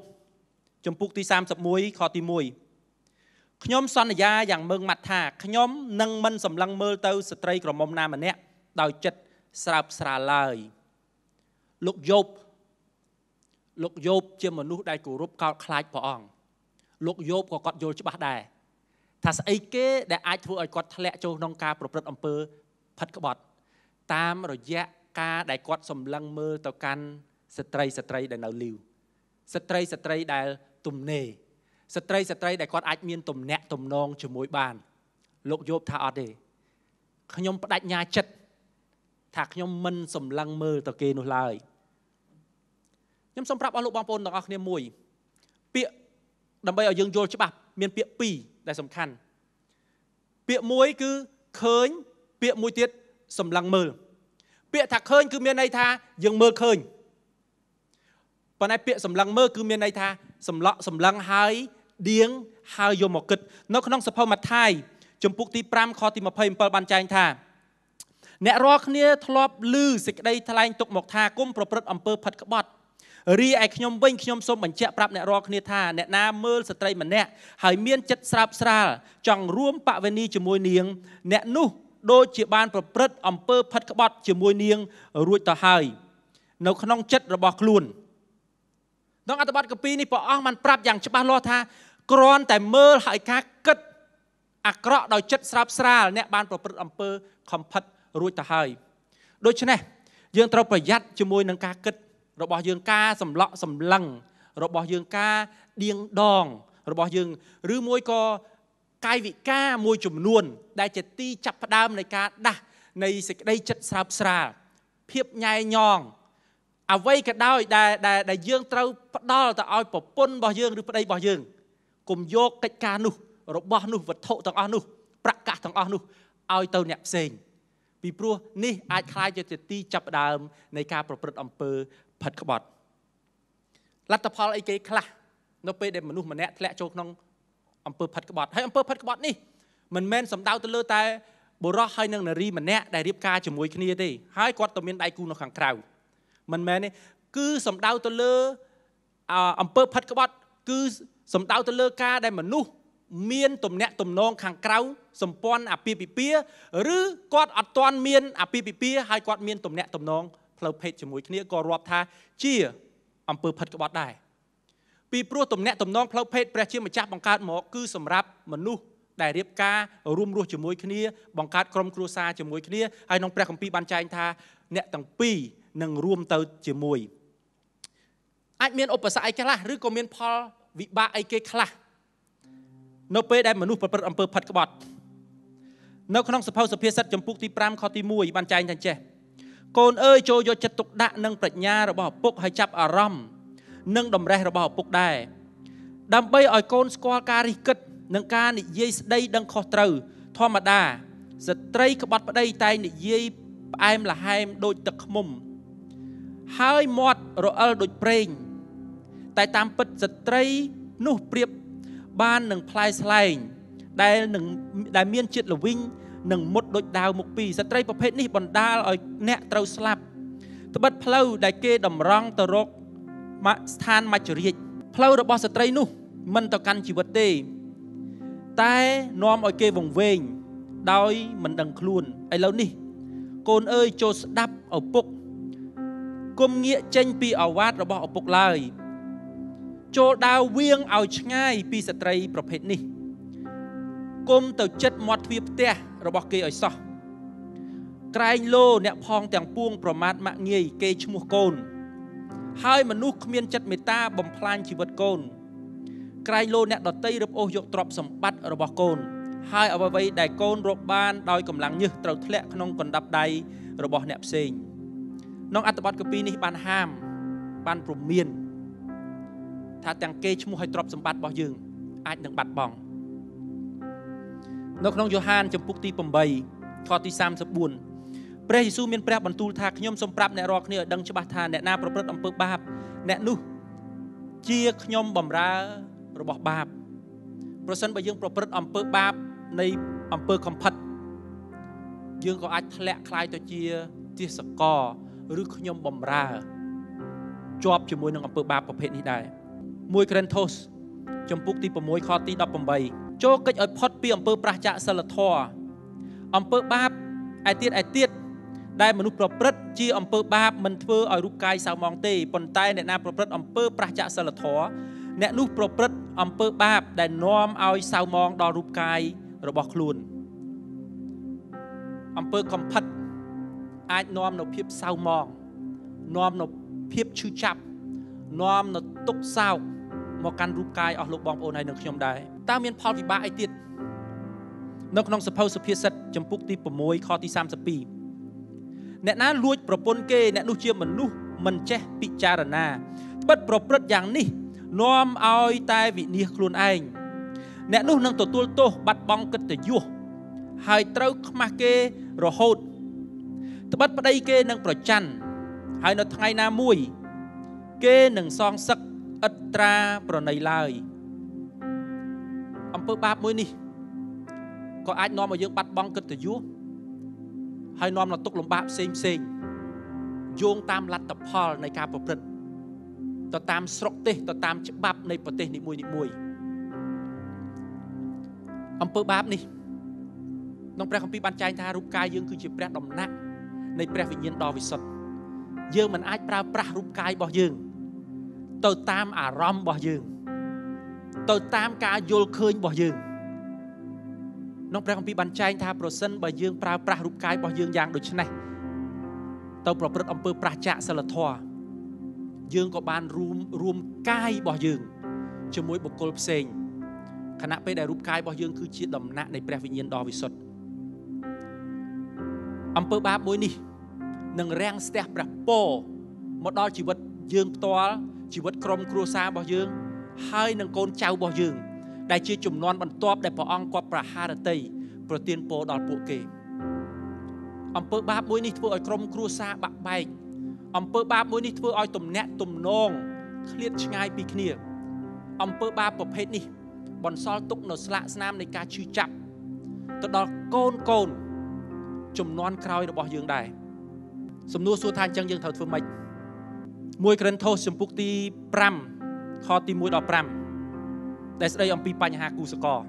ចំពុកទី31ខទី1ខ្ញុំសន្យាយ៉ាងមើងម៉ាត់ថាខ្ញុំនឹងមិនសម្លឹងមើលទៅស្ត្រីក្រមុំណាម្នាក់ដោយចិត្តស្រើបស្រាលឡើយលោកយោបលោកយោបជាមនុស្សដែលគោរពកោតខ្លាចព្រះអង្គលោកយោបក៏គាត់យល់ច្បាស់ដែរ ថាស្អីគេដែលអាចធ្វើឲ្យគាត់ធ្លាក់ចូលក្នុងការប្រព្រឹត្តអំពើផិតក្បត់ តាមរយៈការដែលគាត់សម្លឹងមើលទៅកាន់ស្ត្រីស្ត្រីដែលនៅលីវស្ត្រីស្ត្រីដែលទំនេរស្ត្រីស្ត្រីដែលគាត់អាចមានទំនាក់ទំនងជាមួយបាន លោកយោបថាអត់ទេខ្ញុំបដិញ្ញាចិត្តថាខ្ញុំមិនសម្លឹងមើលទៅគេនោះឡើយខ្ញុំសូមប្រាប់អស់លោកបងប្អូនទាំងអស់គ្នាមួយ ពាក្យ ដើម្បីឲ្យយើងយល់ច្បាស់មានពាក្យពីរដែលសំខាន់ពាក្យមួយគឺឃើញពាក្យមួយទៀតសម្លឹងមើលពាក្យថាឃើញគឺមានន័យថាយើងមើលឃើញប៉ុន្តែពាក្យសម្លឹងមើលគឺមានន័យថាសម្លក់សម្លឹងហើយដៀងហើយយកមកគិតនៅក្នុងសភៅម៉ាថាយជំពូកទី5ខទី27បានចែងថាអ្នករាល់គ្នាធ្លាប់ឮសេចក្តីថ្លែងទុកមកថាគុំប្រព្រឹត្តអំពើផិតក្បត់ រីឯខ្ញុំវិញខ្ញុំសូមបញ្ជាក់ប្រាប់អ្នករាល់គ្នាថាអ្នកណាមើលស្ត្រីម្នាក់ហើយមានចិត្តស្រើបស្រាលចង់រួមបវេនីជាមួយនាង អ្នកនោះដូចជាបានប្រព្រឹត្តអំពើផិតក្បត់ជាមួយនាងរួចទៅហើយនៅក្នុងចិត្តរបស់ខ្លួនក្នុងអត្ថបទកពីនេះព្រះអង្គបានប្រាប់យ៉ាងច្បាស់លាស់ថាគ្រាន់តែមើលហើយការគិតអាក្រក់ដោយចិត្តស្រើបស្រាលអ្នកបានប្រព្រឹត្តអំពើខំផិតរួចទៅហើយដូច្នេះយើងត្រូវប្រយ័ត្នជាមួយនឹងការគិត របស់យើងការសម្លក់សម្លឹងរបស់យើងការដៀងដងរបស់យើងឬមួយក៏កាយវិការមួយចំនួន ដែលជាទីចាប់ផ្ដើមនៃការដាស់នៃសេចក្តីចិត្តស្រើបស្រាលភាពញ៉ែញងអ្វីក៏ដោយដែលដែលយើងត្រូវផ្ដល់ទៅឲ្យប្រពន្ធរបស់យើងឬប្តីរបស់យើងកុំយកកិច្ចការនោះរបស់នោះវត្ថុទាំងអស់នោះប្រកាសទាំងអស់នោះឲ្យទៅអ្នកផ្សេងពីព្រោះនេះអាចคล้ายជាទីចាប់ដើមនៃការប្រព្រឹត្តអំពើ ផិតក្បត់លទ្ធផលអីគេខ្លះនៅពេលដែលមនុស្សម្នាក់ធ្លាក់ចូលក្នុងអំពើផិតក្បត់ហើយអំពើផិតក្បត់នេះមិនមែនសំដៅទៅលើតែបុរសហើយនិងនារីម្នាក់ដែលរៀបការជាមួយគ្នាទេហើយគាត់ទៅមានដៃគូនៅខាងក្រៅមិនមែនទេគឺសំដៅទៅលើអំពើផិតក្បត់ គឺសំដៅទៅលើការដែលមនុស្សមានទំនាក់ទំនងខាងក្រៅសម្ព័ន្ធអាពាហ៍ពិពាហ៍ឬគាត់អត់ទាន់មានអាពាហ៍ពិពាហ៍ហើយគាត់មានទំនាក់ទំនង ផ្លូវភេទជាមួយគ្នាក៏រាប់ថាជាអំពើផិតក្បត់ដែរពីព្រោះទំនាក់ទំនងផ្លូវភេទព្រះជាម្ចាស់បង្កើតមកគឺសម្រាប់មនុស្សដែលរៀបការរួមរស់ជាមួយគ្នាបង្កើតក្រុមគ្រួសារជាមួយគ្នាហើយក្នុងព្រះគម្ពីរបានចែងថាអ្នកទាំងពីរនឹងរួមទៅជាមួយអាចមានឧបសគ្គអីខ្លះឬក៏មានផលវិបាកអីគេខ្លះនៅពេលដែលមនុស្សប្រព្រឹត្តអំពើផិតក្បត់នៅក្នុងសភៅសុភាសិតចំពុកទី5ខទី1បានចែងថាចេះ កូនអើយចូលយកចិត្តទុកដាក់និងប្រាជ្ញារបស់ឪពុកហើយចាប់អារម្មណ៍និងតម្រេះរបស់ឪពុកដែរដើម្បីឲ្យកូនស្គាល់ការរិះគិតនិងការនិយាយស្ដីដឹងខុសត្រូវធម្មតាស្ត្រីក្បត់ប្តីតែងនិយាយផ្អែមល្ហែមដូចទឹកខ្មុំ ហើយមាត់រអិលដូចប្រេង តែតាមពិតស្ត្រីនោះប្រៀបបាននឹងផ្លែស្លែងដែលនឹងដែលមានជាតិល្វីង និងមុតដូចដាវមុខពីរស្ត្រីប្រភេទនេះបណ្ដាលឲ្យអ្នកត្រូវស្លាប់ត្បិតផ្លូវដែលគេតម្រង់ទៅរកស្ថានមច្ចរាជផ្លូវរបស់ស្ត្រីនោះមិនទៅកាន់ជីវិតទេ តែនាំឲ្យគេវង្វេង ដោយមិនដឹងខ្លួនឥឡូវនេះ កូនអើយចូលស្ដាប់ឪពុកគុំងាកចេញពីអាវ៉ាតរបស់ឪពុកឡើយចូលដើរវៀងឲ្យឆ្ងាយពីស្ត្រីប្រភេទនេះ គុំទៅចិត្តមាត់ទ្វារផ្ទះរបស់គេឲ្យសោះក្រែងលោអ្នកផងទាំងពួងប្រមាថមាក់ងាយគេឈ្មោះកូន ហើយមនុស្សគ្មានចិត្តមេត្តាបំផ្លាញជីវិតកូន ក្រែងលោអ្នកដតីរឹបអូសយកទ្រព្យសម្បត្តិរបស់កូន ហើយអ្វីៗដែលកូនរកបានដោយកម្លាំងញើសត្រូវធ្លាក់ក្នុងកណ្ដាប់ដៃរបស់អ្នកផ្សេងក្នុងអត្ថបទកាពីនេះបានហាមបានព្រមាន ថាទាំងគេឈ្មោះឲ្យទ្រព្យសម្បត្តិរបស់យើង អាចនឹងបាត់បង់ នៅក្នុងយ៉ូហានចំពុកទី8ខទី34ព្រះយេស៊ូវមានព្រះបន្ទូលថាខ្ញុំសូមប្រាប់អ្នករាល់គ្នាឲ្យដឹងច្បាស់ថាអ្នកណាប្រព្រឹត្តអំពើបាបអ្នកនោះជាខ្ញុំបំរើរបស់បាបប្រសិនបើយើងប្រព្រឹត្តអំពើបាបនៃអំពើកំផិតយើងក៏អាចធ្លាក់คล้ายទៅជាទាសកឬខ្ញុំបំរើជាប់ជាមួយនឹងអំពើបាបប្រភេទនេះដែរ1ក្រេនថូសចំពុកទី6ខទី18 ចូលកិច្ចឲ្យផុតពីអំពើប្រះចាកសិលធម៌អំពើបាបឯទៀតឯទៀតដែលមនុស្សប្រព្រឹត្តជាអំពើបាបមិនធ្វើឲ្យរូបកាយសៅមងទេប៉ុន្តែអ្នកណាប្រព្រឹត្តអំពើប្រះចាកសិលធម៌អ្នកនោះប្រព្រឹត្តអំពើបាប ដែលនាំឲ្យសៅមងដល់រូបកាយរបស់ខ្លួនអំពើកំផិតអាចនាំនៅភាពសៅមងនាំនៅភាពឈឺចាប់នាំនៅទុក្ខសោក មកកាន់រូបកាយអស់លោកបងប្អូនហើយនឹងខ្ញុំដែរតើមានផលវិបាកអីទៀតនៅក្នុងសភៅសុភាសិតចំពុកទី6ខទី32អ្នកណាលួចប្រពន្ធគេអ្នកនោះជាមនុស្សមិនចេះពិចារណាបិទប្រព្រឹត្តយ៉ាងនេះនាំឲ្យតែវិនិច្ឆ័យខ្លួនឯងអ្នកនោះនឹងទទួលទោសបាត់បង់កិត្តិយសហើយត្រូវខ្មាស់គេរហូតត្បិតប្តីគេនឹងប្រច័ណ្ឌហើយនៅថ្ងៃណាមួយ គេនឹងសងសឹក ឥតត្រាប្រណីឡើយអំពើបាបមួយនេះក៏អាចនាំឲ្យយើងបាត់បង់កិត្តិយសហើយនាំដល់ទុកលំបាកផ្សេងផ្សេងយោងតាមលទ្ធផលនៃការប្រព្រឹត្តទៅតាមស្រុកទេសទៅតាមច្បាប់នៃប្រទេសនីមួយនីមួយអំពើបាបនេះក្នុងព្រះគម្ពីរបានចែងថារូបកាយយើងគឺជាព្រះដំណាក់នៃព្រះវិញ្ញាណដ៏វិសុទ្ធយើងមិនអាចប្រើប្រាស់រូបកាយរបស់យើង ទៅតាមអារម្មណ៍របស់យើង ទៅតាមការយល់ឃើញរបស់យើងក្នុងព្រះគម្ពីរបានចែងថាប្រសិនបើយើងប្រើប្រាស់រូបកាយរបស់យើងយ៉ាងដូចនេះទៅប្រព្រឹត្តអំពើប្រឆាចសិលធម៌យើងក៏បានរួមរួមកាយរបស់យើងជាមួយបុគ្គលផ្សេងខណៈពេលដែលរូបកាយរបស់យើងគឺជាដំណាក់នៃព្រះវិញ្ញាណដ៏វិសុទ្ធអំពើបាបមួយនេះនឹងរាំងស្ទះព្រះពរមកដល់ជីវិតយើងផ្ទាល់ ជីវិតក្រុមគ្រួសាររបស់យើង ហើយនឹងកូនចៅរបស់យើង ដែលជាចំនួនបន្ទាប់ដែលព្រះអង្គគាត់ប្រហារតីប្រទានពរដល់ពួកគេអំពើបាបមួយនេះធ្វើឲ្យក្រុមគ្រួសារបាក់បែកអំពើបាបមួយនេះធ្វើឲ្យទំនាក់ទំនងឃ្លាតឆ្ងាយពីគ្នាអំពើបាបប្រភេទនេះ បន្សល់ទុកនៅស្លាកស្នាមនៃការឈឺចាប់ទៅដល់កូនកូនចំនួនក្រោយរបស់យើងដែរសំណួរសួរថាអញ្ចឹងយើងត្រូវធ្វើម៉េច 1ក្រិនថូសចំពុកទី5ខទី1ដល់5ដែលស្ដីអំពីបញ្ហាគូសកល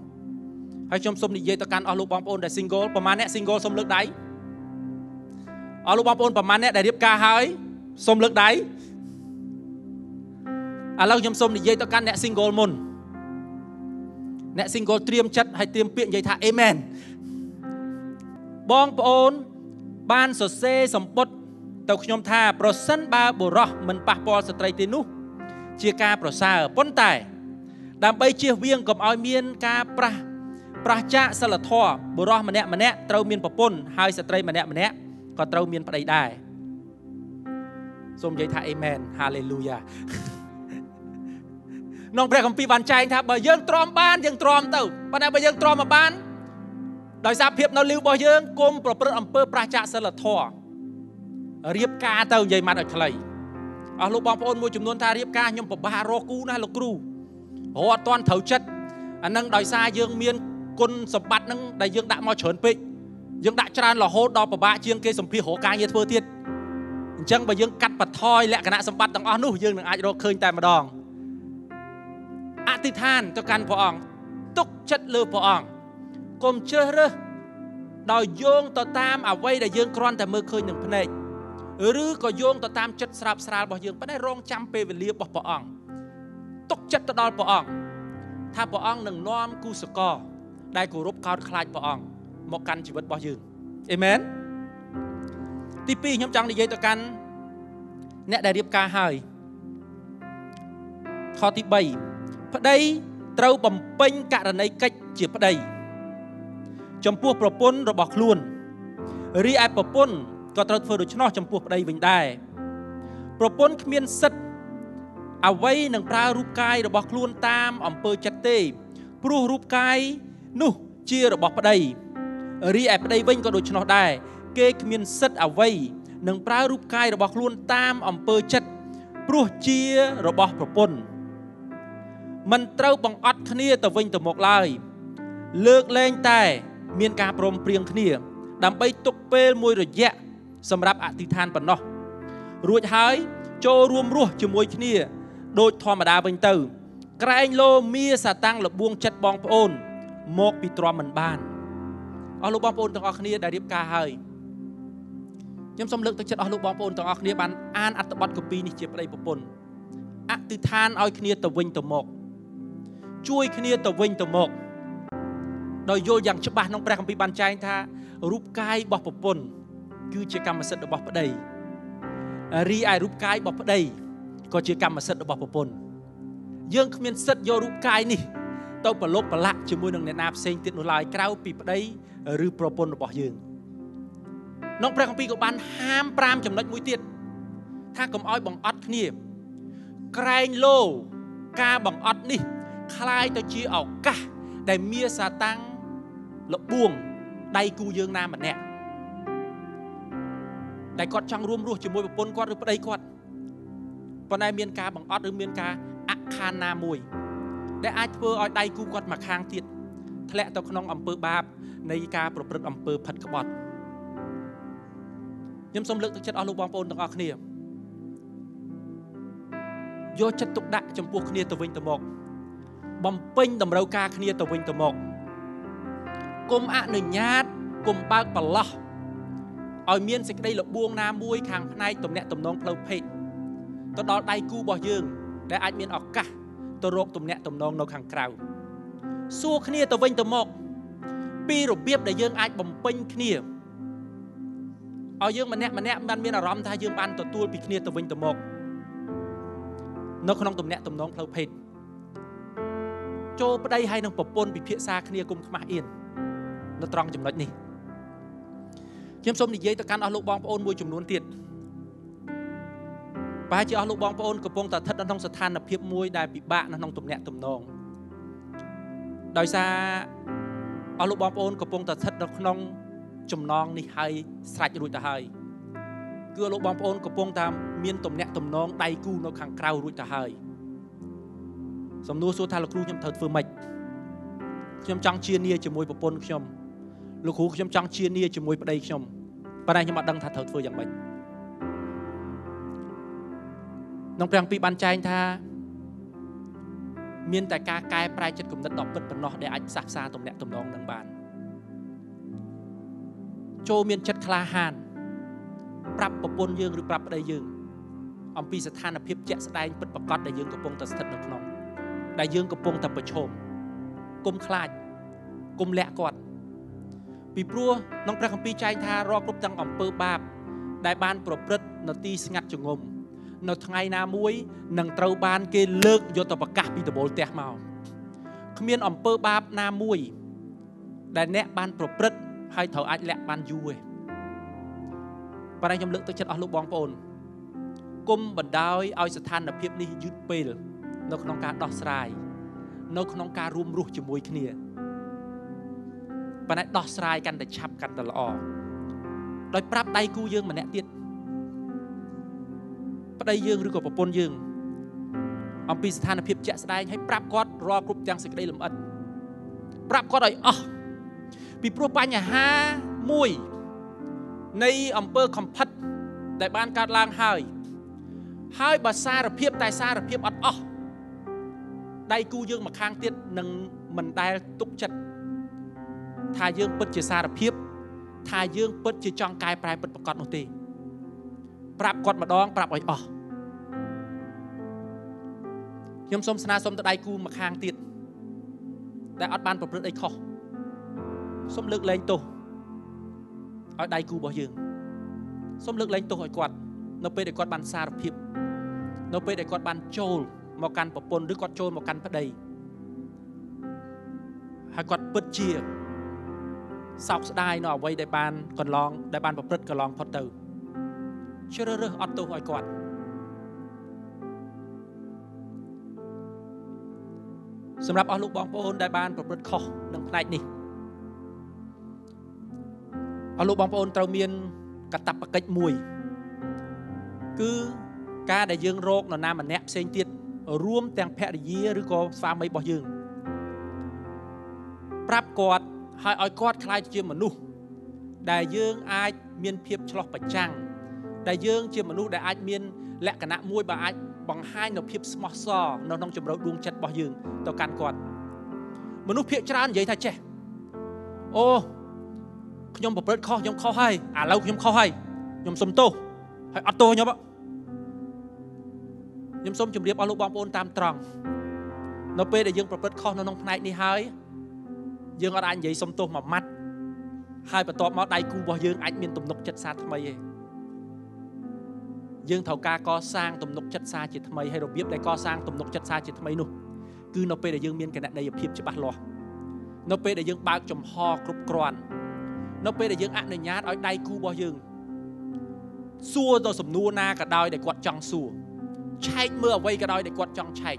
ហើយខ្ញុំសូមនិយាយទៅកាន់អស់លោកបងប្អូនដែល single ប្រហែលអ្នក single សូមលើកដៃអស់លោកបងប្អូនប្រហែលអ្នកដែលរៀបការហើយសូមលើកដៃឥឡូវខ្ញុំសូមនិយាយទៅកាន់អ្នក single មុនអ្នក single ត្រៀមចិត្តហើយត្រៀមពាក្យនិយាយថា amen បងប្អូនបានសរសេរសម្ពុត ទៅខ្ញុំថាប្រសិនបើបុរសមិនប៉ះពាល់ស្ត្រីទេនោះ ជាការប្រសើរប៉ុន្តែ ដើម្បីជៀសវាងកុំឲ្យមានការប្រះប្រះចាកសិលធម៌បុរសម្នាក់ម្នាក់ត្រូវមានប្រពន្ធហើយស្ត្រីម្នាក់ម្នាក់ក៏ត្រូវមានប្តីដែរសូមនិយាយថាអេមែនហាឡេលូយ៉ាក្នុងព្រះគម្ពីរបានចែងថាបើយើងទ្រាំបានយើងទ្រាំទៅប៉ុន្តែបើយើងទ្រាំមិនបានដោយសារភាពនៅលីវរបស់យើងគុំប្រព្រឹត្តអំពើប្រឆាចសិលធម៌ រៀបការទៅនិយាយម៉ាត់ឲ្យខ្លីអស់លោកបងប្អូនមួយចំនួនថារៀបការខ្ញុំពិបាករកគូណាលោកគ្រូរកអត់ទាន់ត្រូវចិត្តអានឹងដោយសារយើងមានគុណសម្បត្តិនឹងដែលយើងដាក់មកច្រើនពេកយើងដាក់ច្រើនរហូតដល់ពិបាកជាងគេសម្ភាររកការងារធ្វើទៀតអញ្ចឹងបើយើងកាត់បន្ថយលក្ខណៈសម្បត្តិទាំងអស់នោះយើងនឹងអាចរកឃើញតែម្ដងអធិដ្ឋានទៅកាន់ព្រះអង្គទុកចិត្តលើព្រះអង្គកុំជ្រើសរើសដោយយោងទៅតាមអ្វីដែលយើងគ្រាន់តែមើលឃើញនឹងភ្នែក ឬក៏យោងទៅតាមចិត្តស្រាប់ស្រាលរបស់យើងប៉ុន្តែរងចាំពេលវេលារបស់ព្រះអង្គទុកចិត្តទៅដល់ព្រះអង្គថាព្រះអង្គនឹងនាំគូសកលដែលគោរពកោតខ្លាចព្រះអង្គមកកាន់ជីវិតរបស់យើងអេមែនទី2ខ្ញុំចង់និយាយទៅកាន់អ្នកដែលរៀបការហើយខទី3ប្តីត្រូវបំពេញករណីកិច្ចជាប្តី ចំពោះប្រពន្ធរបស់ខ្លួនរីឯប្រពន្ធ ក៏ត្រូវធ្វើដូច្នោះចំពោះប្តីវិញដែរប្រពន្ធគ្មានសិទ្ធអ្វីនឹងប្រើរូបកាយរបស់ខ្លួនតាមអំពើចិត្តទេ ព្រោះរូបកាយនោះជារបស់ប្តីរីឯប្តីវិញក៏ដូច្នោះដែរគេគ្មានសិទ្ធអ្វីនឹងប្រើរូបកាយរបស់ខ្លួនតាមអំពើចិត្តព្រោះជារបស់ប្រពន្ធមិនត្រូវបង្អត់គ្នាទៅវិញទៅមកឡើយ លើកលែងតែ មានការព្រមព្រៀងគ្នា ដើម្បីទុកពេលមួយរយៈ សម្រាប់អធិដ្ឋានប៉ុណ្ណោះរួចហើយចូលរួមរស់ជាមួយគ្នាដូចធម្មតាវិញទៅ ក្រែងលោមាសាតាំងលបួងចិត្តបងប្អូន មកពីទ្រាំមិនបានអស់លោកបងប្អូនទាំងអស់គ្នាដែលរៀបការហើយខ្ញុំសូមលើកទឹកចិត្តអស់លោកបងប្អូនទាំងអស់គ្នាបានអានអត្ថបទកពីនេះជាប្តីប្រពន្ធអធិដ្ឋានឲ្យគ្នាទៅវិញទៅមក ជួយគ្នាទៅវិញទៅមកដោយយល់យ៉ាងច្បាស់ក្នុងព្រះគម្ពីរបានចែងថារូបកាយរបស់ប្រពន្ធ គឺជាកម្មសិទ្ធិរបស់ប្តីរីឯរូបកាយរបស់ប្តីក៏ជាកម្មសិទ្ធិរបស់ប្រពន្ធយើងគ្មានសិទ្ធិយករូបកាយនេះទៅប្រឡប់ប្រឡាក់ជាមួយនឹងអ្នកណាផ្សេងទៀតនោះឡើយក្រៅពីប្តីឬប្រពន្ធរបស់យើងក្នុងព្រះគម្ពីរក៏បានហាម5ចំណុចមួយទៀតថាកុំឲ្យបង្អត់គ្នាក្រែងលោការបង្អត់នេះคล้ายទៅជាឱកាសដែលមានសាតាំងលបួងដៃគូយើងណាម្នាក់ ដែលគាត់ចង់រួមរស់ជាមួយប្រពន្ធគាត់ឬប្តីគាត់ប៉ុន្តែមានការបង្អត់ឬមានការអខានណាមួយដែលអាចធ្វើឲ្យដៃគូគាត់មកខាងទៀតធ្លាក់ទៅក្នុងអំពើបាប នៃការប្រព្រឹត្តអំពើផិតក្បត់ខ្ញុំសូមលើកទឹកចិត្តអស់លោកបងប្អូនទាំងអស់គ្នាយកចិត្តទុកដាក់ចំពោះគ្នាទៅវិញទៅមក បំពេញតម្រូវការគ្នាទៅវិញទៅមកគុំអនុញ្ញាតកុំបើកប្រឡោះ ឲ្យមានសេចក្តីលបួងណាមួយខាងផ្នែកទំនាក់ទំនងផ្លូវភេទទៅដល់ដៃគូរបស់យើង ដែលអាចមានឱកាសទៅរកទំនាក់ទំនងនៅខាងក្រៅសួរគ្នាទៅវិញទៅមក ពីរបៀបដែលយើងអាចបំពេញគ្នាឲ្យយើងម្នាក់ម្នាក់បានមានអារម្មណ៍ថាយើងបានទទួលពីគ្នាទៅវិញទៅមកនៅក្នុងទំនាក់ទំនងផ្លូវភេទចូលប្តីហើយនឹងប្រពន្ធពិភាក្សាគ្នាគុំខ្មាស់អៀននៅត្រង់ចំណុចនេះ ខ្ញុំសូមនិយាយទៅកាន់អស់លោកបងប្អូនមួយចំនួនទៀតប្រហែលជាអស់លោកបងប្អូនកំពុងតែស្ថិតនៅក្នុងស្ថានភាពមួយដែលពិបាកនៅក្នុងទំនាក់ទំនងដោយសារអស់លោកបងប្អូនកំពុងតែស្ថិតនៅក្នុងចំណងនេះហើយស្រេចរួចទៅហើយគឺលោកបងប្អូនកំពុងតែមានទំនាក់ទំនងដៃគូនៅខាងក្រៅរួចទៅហើយសំណួរសួរថាលោកគ្រូខ្ញុំត្រូវធ្វើម៉េចខ្ញុំចង់ជានីជាមួយប្រពន្ធខ្ញុំ លោកគ្រូខ្ញុំចង់ជានីជាមួយប្តីខ្ញុំប៉ុន្តែខ្ញុំអត់ដឹងថាត្រូវធ្វើយ៉ាងម៉េចក្នុងព្រះគម្ពីរបានចែងថាមានតែការកែប្រែចិត្តគំនិតដ៏ពិតប៉ុណ្ណោះដែលអាចផ្សះផ្សាទំនាក់ទំនងនឹងបានចូលមានចិត្តក្លាហានប្រាប់ប្រពន្ធយើងឬប្រាប់ប្តីយើង អំពីស្ថានភាពជាក់ស្ដែងពិតប្រាកដដែលយើងកំពុងតែស្ថិតនៅក្នុងដែលយើងកំពុងតែប្រឈមគុំខ្លាចគុំលាក់គាត់ ពីព្រោះក្នុងព្រះគម្ពីរចែងថារកគ្រប់ទាំងអំពើបាប ដែលបាន ប្រព្រឹត្តនៅទីស្ងាត់ចងំនៅថ្ងៃណាមួយនឹងត្រូវបាន គេលើកយកទៅប្រកាសពីដបូលផ្ទះមកគ្មានអំពើបាបណាមួយ ដែលអ្នកបាន ប្រព្រឹត្តហើយត្រូវអាចលាក់បានយូរទេប៉ុន្តែខ្ញុំលើកទឹកចិត្តអស់លោកបងប្អូនគុំបណ្ដោយឲ្យស្ថានភាពនេះយឺតពេល នៅក្នុងការដោះស្រាយនៅក្នុងការរួមរស់ជាមួយគ្នា ប៉ុន្តែដោះស្រាយកាន់តែឆាប់កាន់តែល្អដោយប្រាប់ដៃគូយើងម្នាក់ទៀតប្តីយើងឬក៏ប្រពន្ធយើងអំពីស្ថានភាពជាក់ស្ដែងហើយប្រាប់គាត់រាល់គ្រប់ទាំងសេចក្តីលំអិតប្រាប់គាត់ឲ្យអស់ពីព្រោះបញ្ហាមួយនៃអំពើកំផិតដែលបានកើតឡើងហើយហើយបើសារភាពតែសារភាពអត់អស់ដៃគូយើងមកខាងទៀតនឹងមិនដែលទុកចិត្ត ថាយើងពិតជាសារភាព ថាយើងពិតជាចង់កែប្រែពិតប្រកបនោះទេប្រាប់គាត់ម្ដងប្រាប់ឲ្យអស់ខ្ញុំសូមស្នើសុំទៅដៃគូមកខាងទៀតដែលអត់បានប្រព្រឹត្តអីខុសសូមលើកលែងទោសឲ្យដៃគូរបស់យើងសូមលើកលែងទោសឲ្យគាត់ នៅពេលដែលគាត់បានសារភាព នៅពេលដែលគាត់បានចូលមកកាន់ប្រពន្ធឬគាត់ចូលមកកាន់ប្តីហើយគាត់ពិតជា សោកស្ដាយនៅអ្វីដែលបានកន្លងដែលបានប្រព្រឹត្តកន្លងផុតទៅជ្រើសរើសអត់ទោសឲ្យគាត់សម្រាប់អស់លោកបងប្អូនដែលបានប្រព្រឹត្តខុសនឹងផ្នែកនេះអស់លោកបងប្អូនត្រូវមានកតបកិច្ចមួយ គឺការដែលយើងរកនរណាម្នាក់ផ្សេងទៀតរួមទាំងភរិយាឬក៏ស្វាមីរបស់យើង ប្រាប់គាត់ ហើយឲ្យគាត់ខ្លាចជាមនុស្សដែលយើងអាចមានភាពឆ្លោះប្រចាំងដែលយើងជាមនុស្សដែលអាចមានលក្ខណៈមួយបើអាចបង្ហាញនូវភាពស្មោះសរនៅក្នុងជំរឿដួងចិត្តរបស់យើងទៅកាន់គាត់មនុស្សភាកច្រើននិយាយថាចេះអូខ្ញុំប្រព្រឹត្តខុសខ្ញុំខុសហើយឥឡូវខ្ញុំខុសហើយខ្ញុំសុំទោសហើយអត់ទោសខ្ញុំខ្ញុំសូមជម្រាបអស់លោកបងប្អូនតាមត្រង់នៅពេលដែលយើងប្រព្រឹត្តខុសនៅក្នុងផ្នែកនេះហើយ យើងអត់អាចនិយាយសុំទោសមួយម៉ាត់ហើយបន្ទាប់មកដៃគូរបស់យើងអាចមានទំនុកចិត្តសាថ្មីទេយើងត្រូវការកសាងទំនុកចិត្តសាជាថ្មីហើយរបៀបដែលកសាងទំនុកចិត្តសាជាថ្មីនោះគឺនៅពេលដែលយើងមានកណន័យភាពច្បាស់លាស់នៅពេលដែលយើងបើកចំហគ្រប់គ្រាន់នៅពេលដែលយើងអនុញ្ញាតឲ្យដៃគូរបស់យើងសួរទៅសំណួរណាក៏ដោយដែលគាត់ចង់សួរឆែកមើលអ្វីក៏ដោយដែលគាត់ចង់ឆែក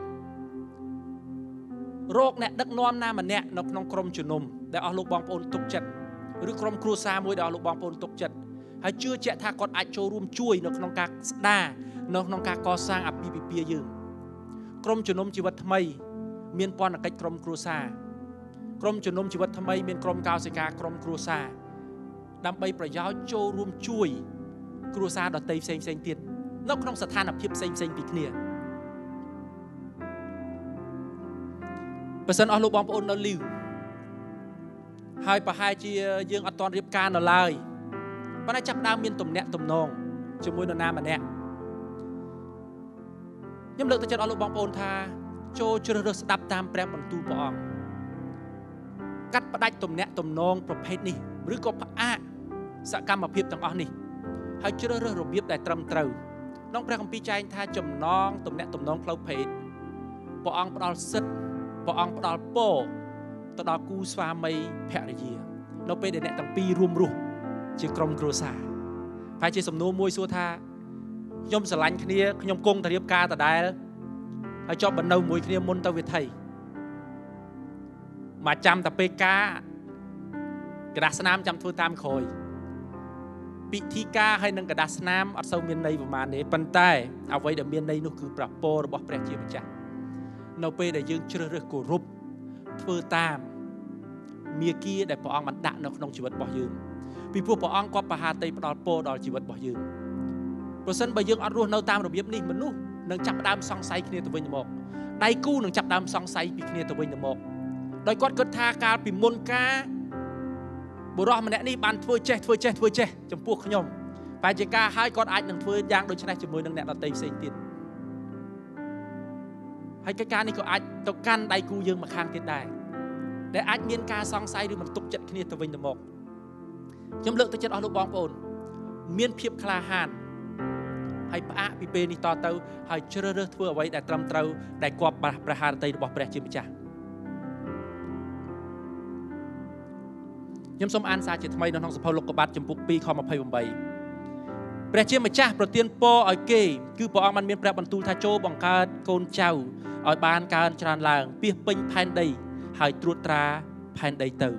រោគអ្នកដឹកនាំណាម្នាក់នៅក្នុងក្រុមជំនុំដែលអស់លោកបងប្អូនទុកចិត្តឬក្រុមគ្រួសារមួយដែលអស់លោកបងប្អូនទុកចិត្តហើយជឿជាក់ថាគាត់អាចចូលរួមជួយនៅក្នុងការស្ដារនៅក្នុងការកសាងអាពាហ៍ពិពាហ៍យើងក្រុមជំនុំជីវិតថ្មី មានពន្ធកិច្ចក្រុមគ្រួសារក្រុមជំនុំជីវិតថ្មីមានក្រុមកោសិកាក្រុមគ្រួសារដើម្បីប្រយោជន៍ចូលរួមជួយ គ្រួសារដទៃផ្សេងផ្សេងទៀតនៅក្នុងស្ថានភាពផ្សេងផ្សេងពីគ្នា បើសិនអស់លោកបងប្អូននៅលីវហហើយប្រហែលជាយើងអត់ទាន់រៀបការនៅឡើយប៉ុន្តែចាប់ដើមមានទំនាក់ទំនងជាមួយនរណាម្នាក់ខ្ញុំលើកទឹកចិត្តអស់លោកបងប្អូនថាចូលជ្រើសរើសស្ដាប់តាមព្រះបន្ទូលព្រះអង្គកាត់ផ្ដាច់ទំនាក់ទំនងប្រភេទនេះឬក៏ផ្អាកសកម្មភាពទាំងអស់នេះហើយជ្រើសរើសរបៀបដែលត្រឹមត្រូវក្នុងព្រះគម្ពីរចែងថាចំណងទំនាក់ទំនងផ្លូវភេទព្រះអង្គផ្ដល់សិទ្ធ ព្រះអង្គផ្ដល់ពរទៅដល់គូស្វាមីភរិយានៅពេលដែលអ្នកទាំងពីររួមរស់ជាក្រុមគ្រួសារហើយជាសំណួរមួយសួរថាខ្ញុំស្រឡាញ់គ្នាខ្ញុំគង់តែរៀបការដដែលហើយជាប់បណ្នៅមួយគ្នាមុនទៅវិធីមកចាំតែពេលការกระดาษស្នាមចាំធ្វើតាមក្រោយពិធីការហើយនឹងกระดาษស្នាមអត់សូវមានន័យប្រហែលទេប៉ុន្តែអ្វីដែលមានន័យនោះគឺប្រពោរបស់ព្រះជាម្ចាស់ នៅពេលដែលយើងជ្រើសរើសគោរពធ្វើតាមមាគ៌ាដែលព្រះអង្គបានដាក់នៅក្នុងជីវិតរបស់យើងពីព្រោះព្រះអង្គគាត់បហាតីផ្ដល់ពរដល់ជីវិតរបស់យើងប្រសិនបើយើងអត់រស់នៅតាមរបៀបនេះមនុស្សនឹងចាប់ដើមសង្ស័យគ្នាទៅវិញទៅមកដៃគូនឹងចាប់ដើមសង្ស័យពីគ្នាទៅវិញទៅមកដោយគាត់គិតថាកាលពីមុនការបុរសម្នាក់នេះបានធ្វើចេះធ្វើចេះធ្វើចេះចំពោះខ្ញុំបែរជាការហើយគាត់អាចនឹងធ្វើយ៉ាងដូចនេះជាមួយនឹងអ្នកដទៃផ្សេងទៀត ហើយកិច្ចការនេះក៏អាចទៅកាន់ដៃគូយើងមកខាងទៀតដែរដែលអាចមានការសង្ស័យឬមិនទុកចិត្តគ្នាទៅវិញទៅមកខ្ញុំលើកទឹកចិត្តអស់លោកបងប្អូន មានភាពក្លាហានហើយផ្អាកពីពេលនេះតទៅហើយជ្រើសរើសធ្វើអ្វីដែលត្រឹមត្រូវដែលគប់ព្រះハរតីរបស់ព្រះជាម្ចាស់ខ្ញុំសូមអានសារជាថ្មីនៅក្នុងសភៅលោកុបាតចំពុក2ខ28 ព្រះជាម្ចាស់ប្រទានពរឲ្យគេគឺព្រះអង្គបានមានព្រះបន្ទូលថាចូលបង្កើតកូនចៅឲ្យបានកើនច្រើនឡើងពីពេញផែនដីហើយត្រួតត្រាផែនដីទៅ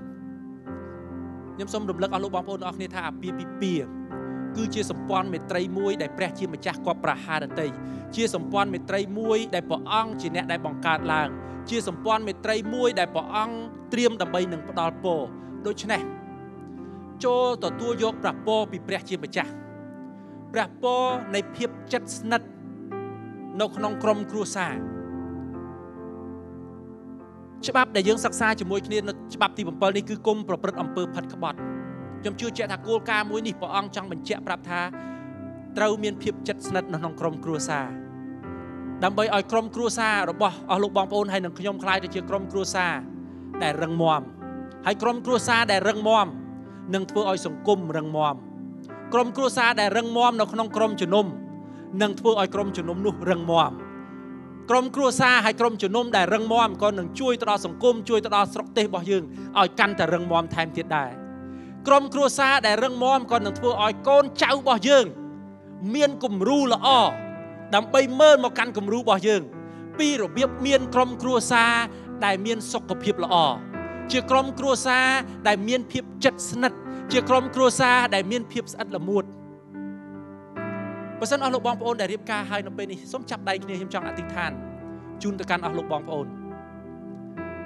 ខ្ញុំសូមរំលឹកអស់លោកបងប្អូនអរគ្នាថាអាពាហ៍ពិពាហ៍គឺជាសម្ព័ន្ធមេត្រីមួយដែលព្រះជាម្ចាស់គាត់ប្រហារតីជាសម្ព័ន្ធមេត្រីមួយដែលព្រះអង្គជាអ្នកដែលបង្កើតឡើង ជាសម្ព័ន្ធមេត្រីមួយដែលព្រះអង្គត្រៀមដើម្បីនឹងផ្ដល់ពរដូច្នេះចូលទទួលយកព្រះពរពីព្រះជាម្ចាស់ ព្រះពរនៃភាពចិត្តស្និទ្ធនៅក្នុងក្រុមគ្រួសារច្បាប់ដែលយើងសិក្សាជាមួយគ្នានៅច្បាប់ទី7នេះគឺគុំប្រព្រឹត្តអំពើផិតក្បត់ខ្ញុំជឿជាក់ថាគោលការណ៍មួយនេះព្រះអង្គចង់បញ្ជាក់ប្រាប់ថាត្រូវមានភាពចិត្តស្និទ្ធនៅក្នុងក្រុមគ្រួសារដើម្បីឲ្យក្រុមគ្រួសាររបស់អស់លោកបងប្អូនហើយនឹងខ្ញុំខ្លាយទៅជាក្រុមគ្រួសារដែលរឹងមាំហើយក្រុមគ្រួសារដែលរឹងមាំនឹងធ្វើឲ្យសង្គមរឹងមាំ ក្រុមគ្រួសារដែលរឹងមាំនៅក្នុងក្រុមជំនុំនឹងធ្វើឲ្យក្រុមជំនុំនោះរឹងមាំក្រុមគ្រួសារហើយក្រុមជំនុំដែលរឹងមាំក៏នឹងជួយទៅដល់សង្គមជួយទៅដល់ស្រុកទេសរបស់យើងឲ្យកាន់តែរឹងមាំថែមទៀតដែរក្រុមគ្រួសារដែលរឹងមាំក៏នឹងធ្វើឲ្យកូនចៅរបស់យើង មានគំរូល្អដើម្បីមើលមកកាន់គំរូរបស់យើង ពីរបៀបមានក្រុមគ្រួសារដែលមានសុខភាពល្អជាក្រុមគ្រួសារដែលមានភាពជិតស្និទ្ធ ជាក្រុមគ្រួសារដែលមានភាពស្អិតល្មួតបើសិនអស់លោកបងប្អូនដែលរៀបការហើយនៅពេលនេះសូមចាប់ដៃគ្នាខ្ញុំចង់អធិដ្ឋានជូនទៅកាន់អស់លោកបងប្អូន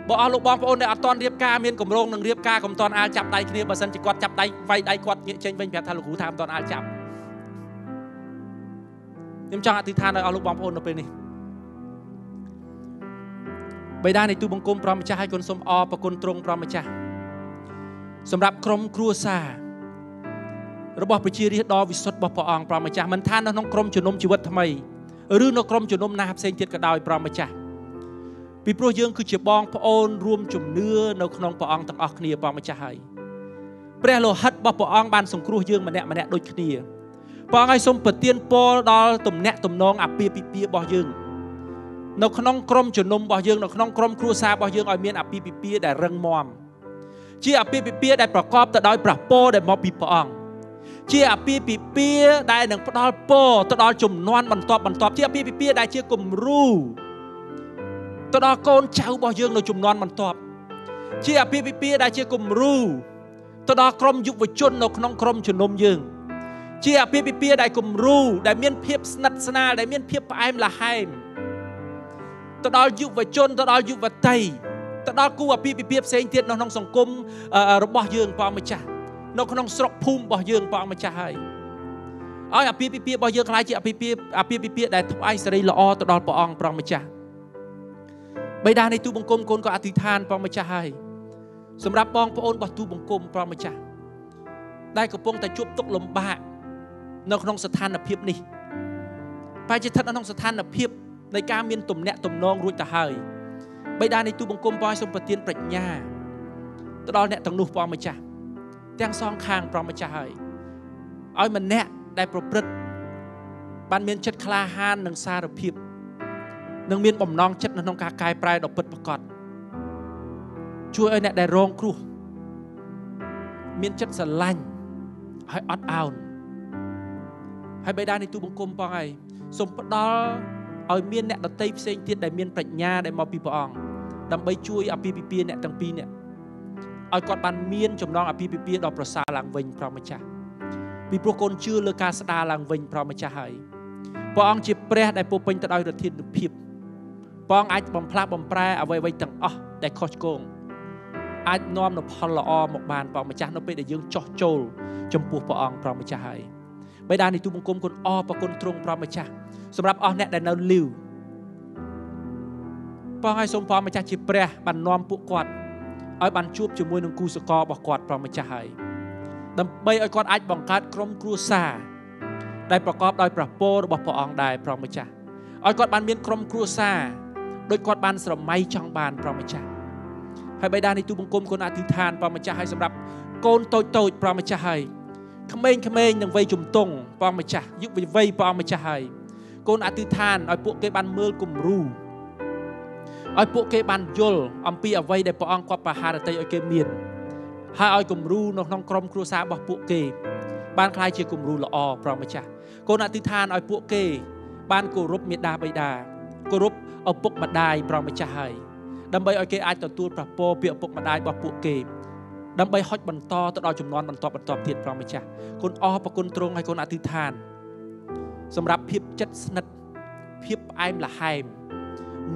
បើអស់លោកបងប្អូនដែលអត់ទាន់រៀបការមានកម្រងនឹងរៀបការកុំទាន់អាលចាប់ដៃគ្នាបើសិនជាគាត់ចាប់ដៃវាយដៃគាត់ងាកចេញវិញប្រាប់ថាលោកគ្រូថាមិនទាន់អាលចាប់ខ្ញុំចង់អធិដ្ឋានដល់អស់លោកបងប្អូននៅពេលនេះបិតានៃទូបង្គំព្រះម្ចាស់ឲ្យគុណសូមអរប្រគុណទ្រង់ព្រះម្ចាស់ សម្រាប់ក្រុមគ្រួសាររបស់ប្រជារាស្ត្រដ៏វិសុទ្ធរបស់ព្រះអង្គព្រះម្ចាស់មិនថានៅក្នុងក្រុមជំនុំជីវិតថ្មីឬនៅក្រុមជំនុំណាផ្សេងទៀតក៏ដោយព្រះម្ចាស់ពីព្រោះយើងគឺជាបងប្អូនរួមជំនឿនៅក្នុងព្រះអង្គទាំងអស់គ្នាព្រះម្ចាស់ហើយព្រះលោហិតរបស់ព្រះអង្គបានសង្គ្រោះយើងម្នាក់ម្នាក់ដូចគ្នាព្រះអង្គឲ្យសូមប្រទានពរដល់ទំនាក់ទំនងអាពាហ៍ពិពាហ៍របស់យើងនៅក្នុងក្រុមជំនុំរបស់យើងនៅក្នុងក្រុមគ្រួសាររបស់យើងឲ្យមានអាពាហ៍ពិពាហ៍ដែលរឹងមាំ ជាអាពាហ៍ពិពាហ៍ដែលប្រកបទៅដោយព្រះពរដែលមកពីព្រះអង្គជាអាពាហ៍ពិពាហ៍ដែលនឹងផ្ដល់ពរទៅដល់ចំនួនបន្ទាប់បន្ទាប់ជាអាពាហ៍ពិពាហ៍ដែលជាគំរូទៅដល់កូនចៅរបស់យើងនៅចំនួនបន្ទាប់ជាអាពាហ៍ពិពាហ៍ដែលជាគំរូទៅដល់ក្រុមយុវជននៅក្នុងក្រុមជំនុំយើង ជាអាពាហ៍ពិពាហ៍ដែលគំរូដែលមានភាពស្និទ្ធស្នាលដែលមានភាពផ្អែមល្ហែមទៅដល់យុវជនទៅដល់យុវតី ទៅដល់គូអាពាហ៍ពិពាហ៍ផ្សេងទៀតនៅក្នុងសង្គមរបស់យើងព្រះម្ចាស់នៅក្នុងស្រុកភូមិរបស់យើងព្រះម្ចាស់ហើយឲ្យអាពាហ៍ពិពាហ៍របស់យើងខ្លាយជាអាពាហ៍ពិពាហ៍អាពាហ៍ពិពាហ៍ដែលថ្វាយសេរីល្អទៅដល់ព្រះអង្គព្រះម្ចាស់បិតានៃទូបង្គំកូនក៏អធិដ្ឋានព្រះម្ចាស់ហើយសម្រាប់បងប្អូនរបស់ទូបង្គំព្រះម្ចាស់ដែលកំពុងតែជួបទុក្ខលំបាកនៅក្នុងស្ថានភាពនេះបែរជាស្ថិតនៅក្នុងស្ថានភាពនៃការមានទំនាក់ទំនងរួចទៅហើយ បិតានៃទូបង្គំព្រះសូមប្រទានប្រាជ្ញាទៅដល់អ្នកទាំងនោះព្រះម្ចាស់ទាំងសងខាងព្រះម្ចាស់ហើយឲ្យម្នាក់ដែលប្រព្រឹត្តបានមានចិត្តក្លាហាននិងសារភាពនិងមានបំណងចិត្តនៅក្នុងការកែប្រែដ៏ពិតប្រាកដជួយឲ្យអ្នកដែលរងគ្រោះមានចិត្តស្រឡាញ់ហើយអត់អោនហើយបេដានៃទូបង្គំផងហើយសូមផ្ដល់ឲ្យមានអ្នកដតីផ្សេងទៀតដែលមានប្រាជ្ញាដែលមកពីព្រះអង្គ ដើម្បីជួយអភិពិពាអ្នកទាំងពីរនេះឲ្យគាត់បានមានចំណងអភិពិពាដ៏ប្រសើរឡើងវិញព្រះម្ចាស់ពីព្រោះកូនជឿលើការស្ដារឡើងវិញព្រះម្ចាស់ហើយព្រះអង្គជាព្រះដែលពោពេញទៅដោយរធានុភាពព្រះអង្គអាចបំផ្លាស់បំប្រែអ្វីៗទាំងអស់ដែលខុសឆ្គងអាចនាំនូវផលល្អមកបានព្រះម្ចាស់នៅពេលដែលយើងចោះចូលចំពោះព្រះអង្គព្រះម្ចាស់ហើយបិតានៃទូបង្គំគុណអរប្រគុណទ្រង់ព្រះម្ចាស់សម្រាប់អស់អ្នកដែលនៅលីវ ព្រះឲ្យសូមព្រះម្ចាស់ជាព្រះបាននាំពួកគាត់ឲ្យបានជួបជាមួយនឹងគូសកលរបស់គាត់ព្រះម្ចាស់ហើយដើម្បីឲ្យគាត់អាចបង្កើតក្រុមគ្រួសារដែលប្រកបដោយព្រះពររបស់ព្រះអង្គដែរព្រះម្ចាស់ឲ្យគាត់បានមានក្រុមគ្រួសារដូចគាត់បានស្រមៃចង់បានព្រះម្ចាស់ហើយបិតានៃទូបង្គំគុណអធិដ្ឋានព្រះម្ចាស់ឲ្យសម្រាប់កូនតូចតូចព្រះម្ចាស់ហើយក្មេងៗនឹងវ័យជំទង់ព្រះម្ចាស់យុវវ័យព្រះម្ចាស់ហើយកូនអធិដ្ឋានឲ្យពួកគេបានមើលគំរូ ឲ្យពួកគេបានយល់អំពីអ្វីដែលព្រះអង្គគាត់ប្រហារតីឲ្យគេមានហើយឲ្យគំរូនៅក្នុងក្រុមគ្រួសាររបស់ពួកគេ បានក្លាយជាគំរូល្អព្រះម្ចាស់កូនអធិដ្ឋានឲ្យពួកគេ បានគោរពមេដាបិតាគោរពឪពុកម្ដាយព្រះម្ចាស់ហើយដើម្បីឲ្យគេអាចទទួលប្រពោពីឪពុកម្ដាយរបស់ពួកគេដើម្បីហុចបន្តទៅដល់ចំនួនបន្តបន្តទៀតព្រះម្ចាស់គុណអស់ប្រគុណទ្រង់ហើយកូនអធិដ្ឋាន សម្រាប់ភាពចិត្តស្និទ្ធភាពផ្អែមល្ហែម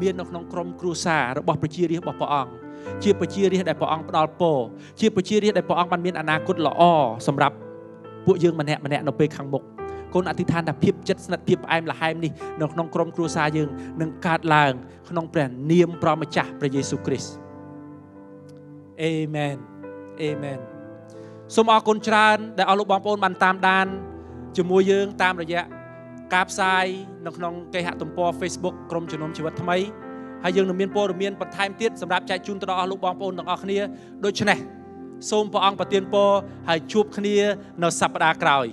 មាននៅក្នុងក្រុមគ្រួសាររបស់ប្រជារាស្ត្ររបស់ព្រះអង្គជាប្រជារាស្ត្រដែលព្រះអង្គផ្ដល់ពរជាប្រជារាស្ត្រដែលព្រះអង្គបានមានអនាគតល្អសម្រាប់ពួកយើងម្នាក់ម្នាក់នៅពេលខាងមុខកូនអធិដ្ឋានថាភាពចិត្តស្និទ្ធភាពផ្អែមល្ហែមនេះនៅក្នុងក្រុមគ្រួសារយើងនឹងកើតឡើងក្នុងព្រះនាមព្រះម្ចាស់ព្រះយេស៊ូវគ្រីស្ទអេមែនអេមែនសូមអរគុណច្រើនដែលអស់លោកបងប្អូនបានតាមដានជាមួយយើងតាមរយៈ ការផ្សាយនៅក្នុងគេហទំព័រ Facebook ក្រុមជំនុំជីវិតថ្មីហើយយើងនឹងមានព័ត៌មានបន្ថែមទៀតសម្រាប់ចែកជូនទៅដល់អស់លោកបងប្អូនទាំងអស់គ្នាដូច្នេះសូមព្រះអង្គប្រទានពរហើយជួបគ្នានៅសប្តាហ៍ក្រោយ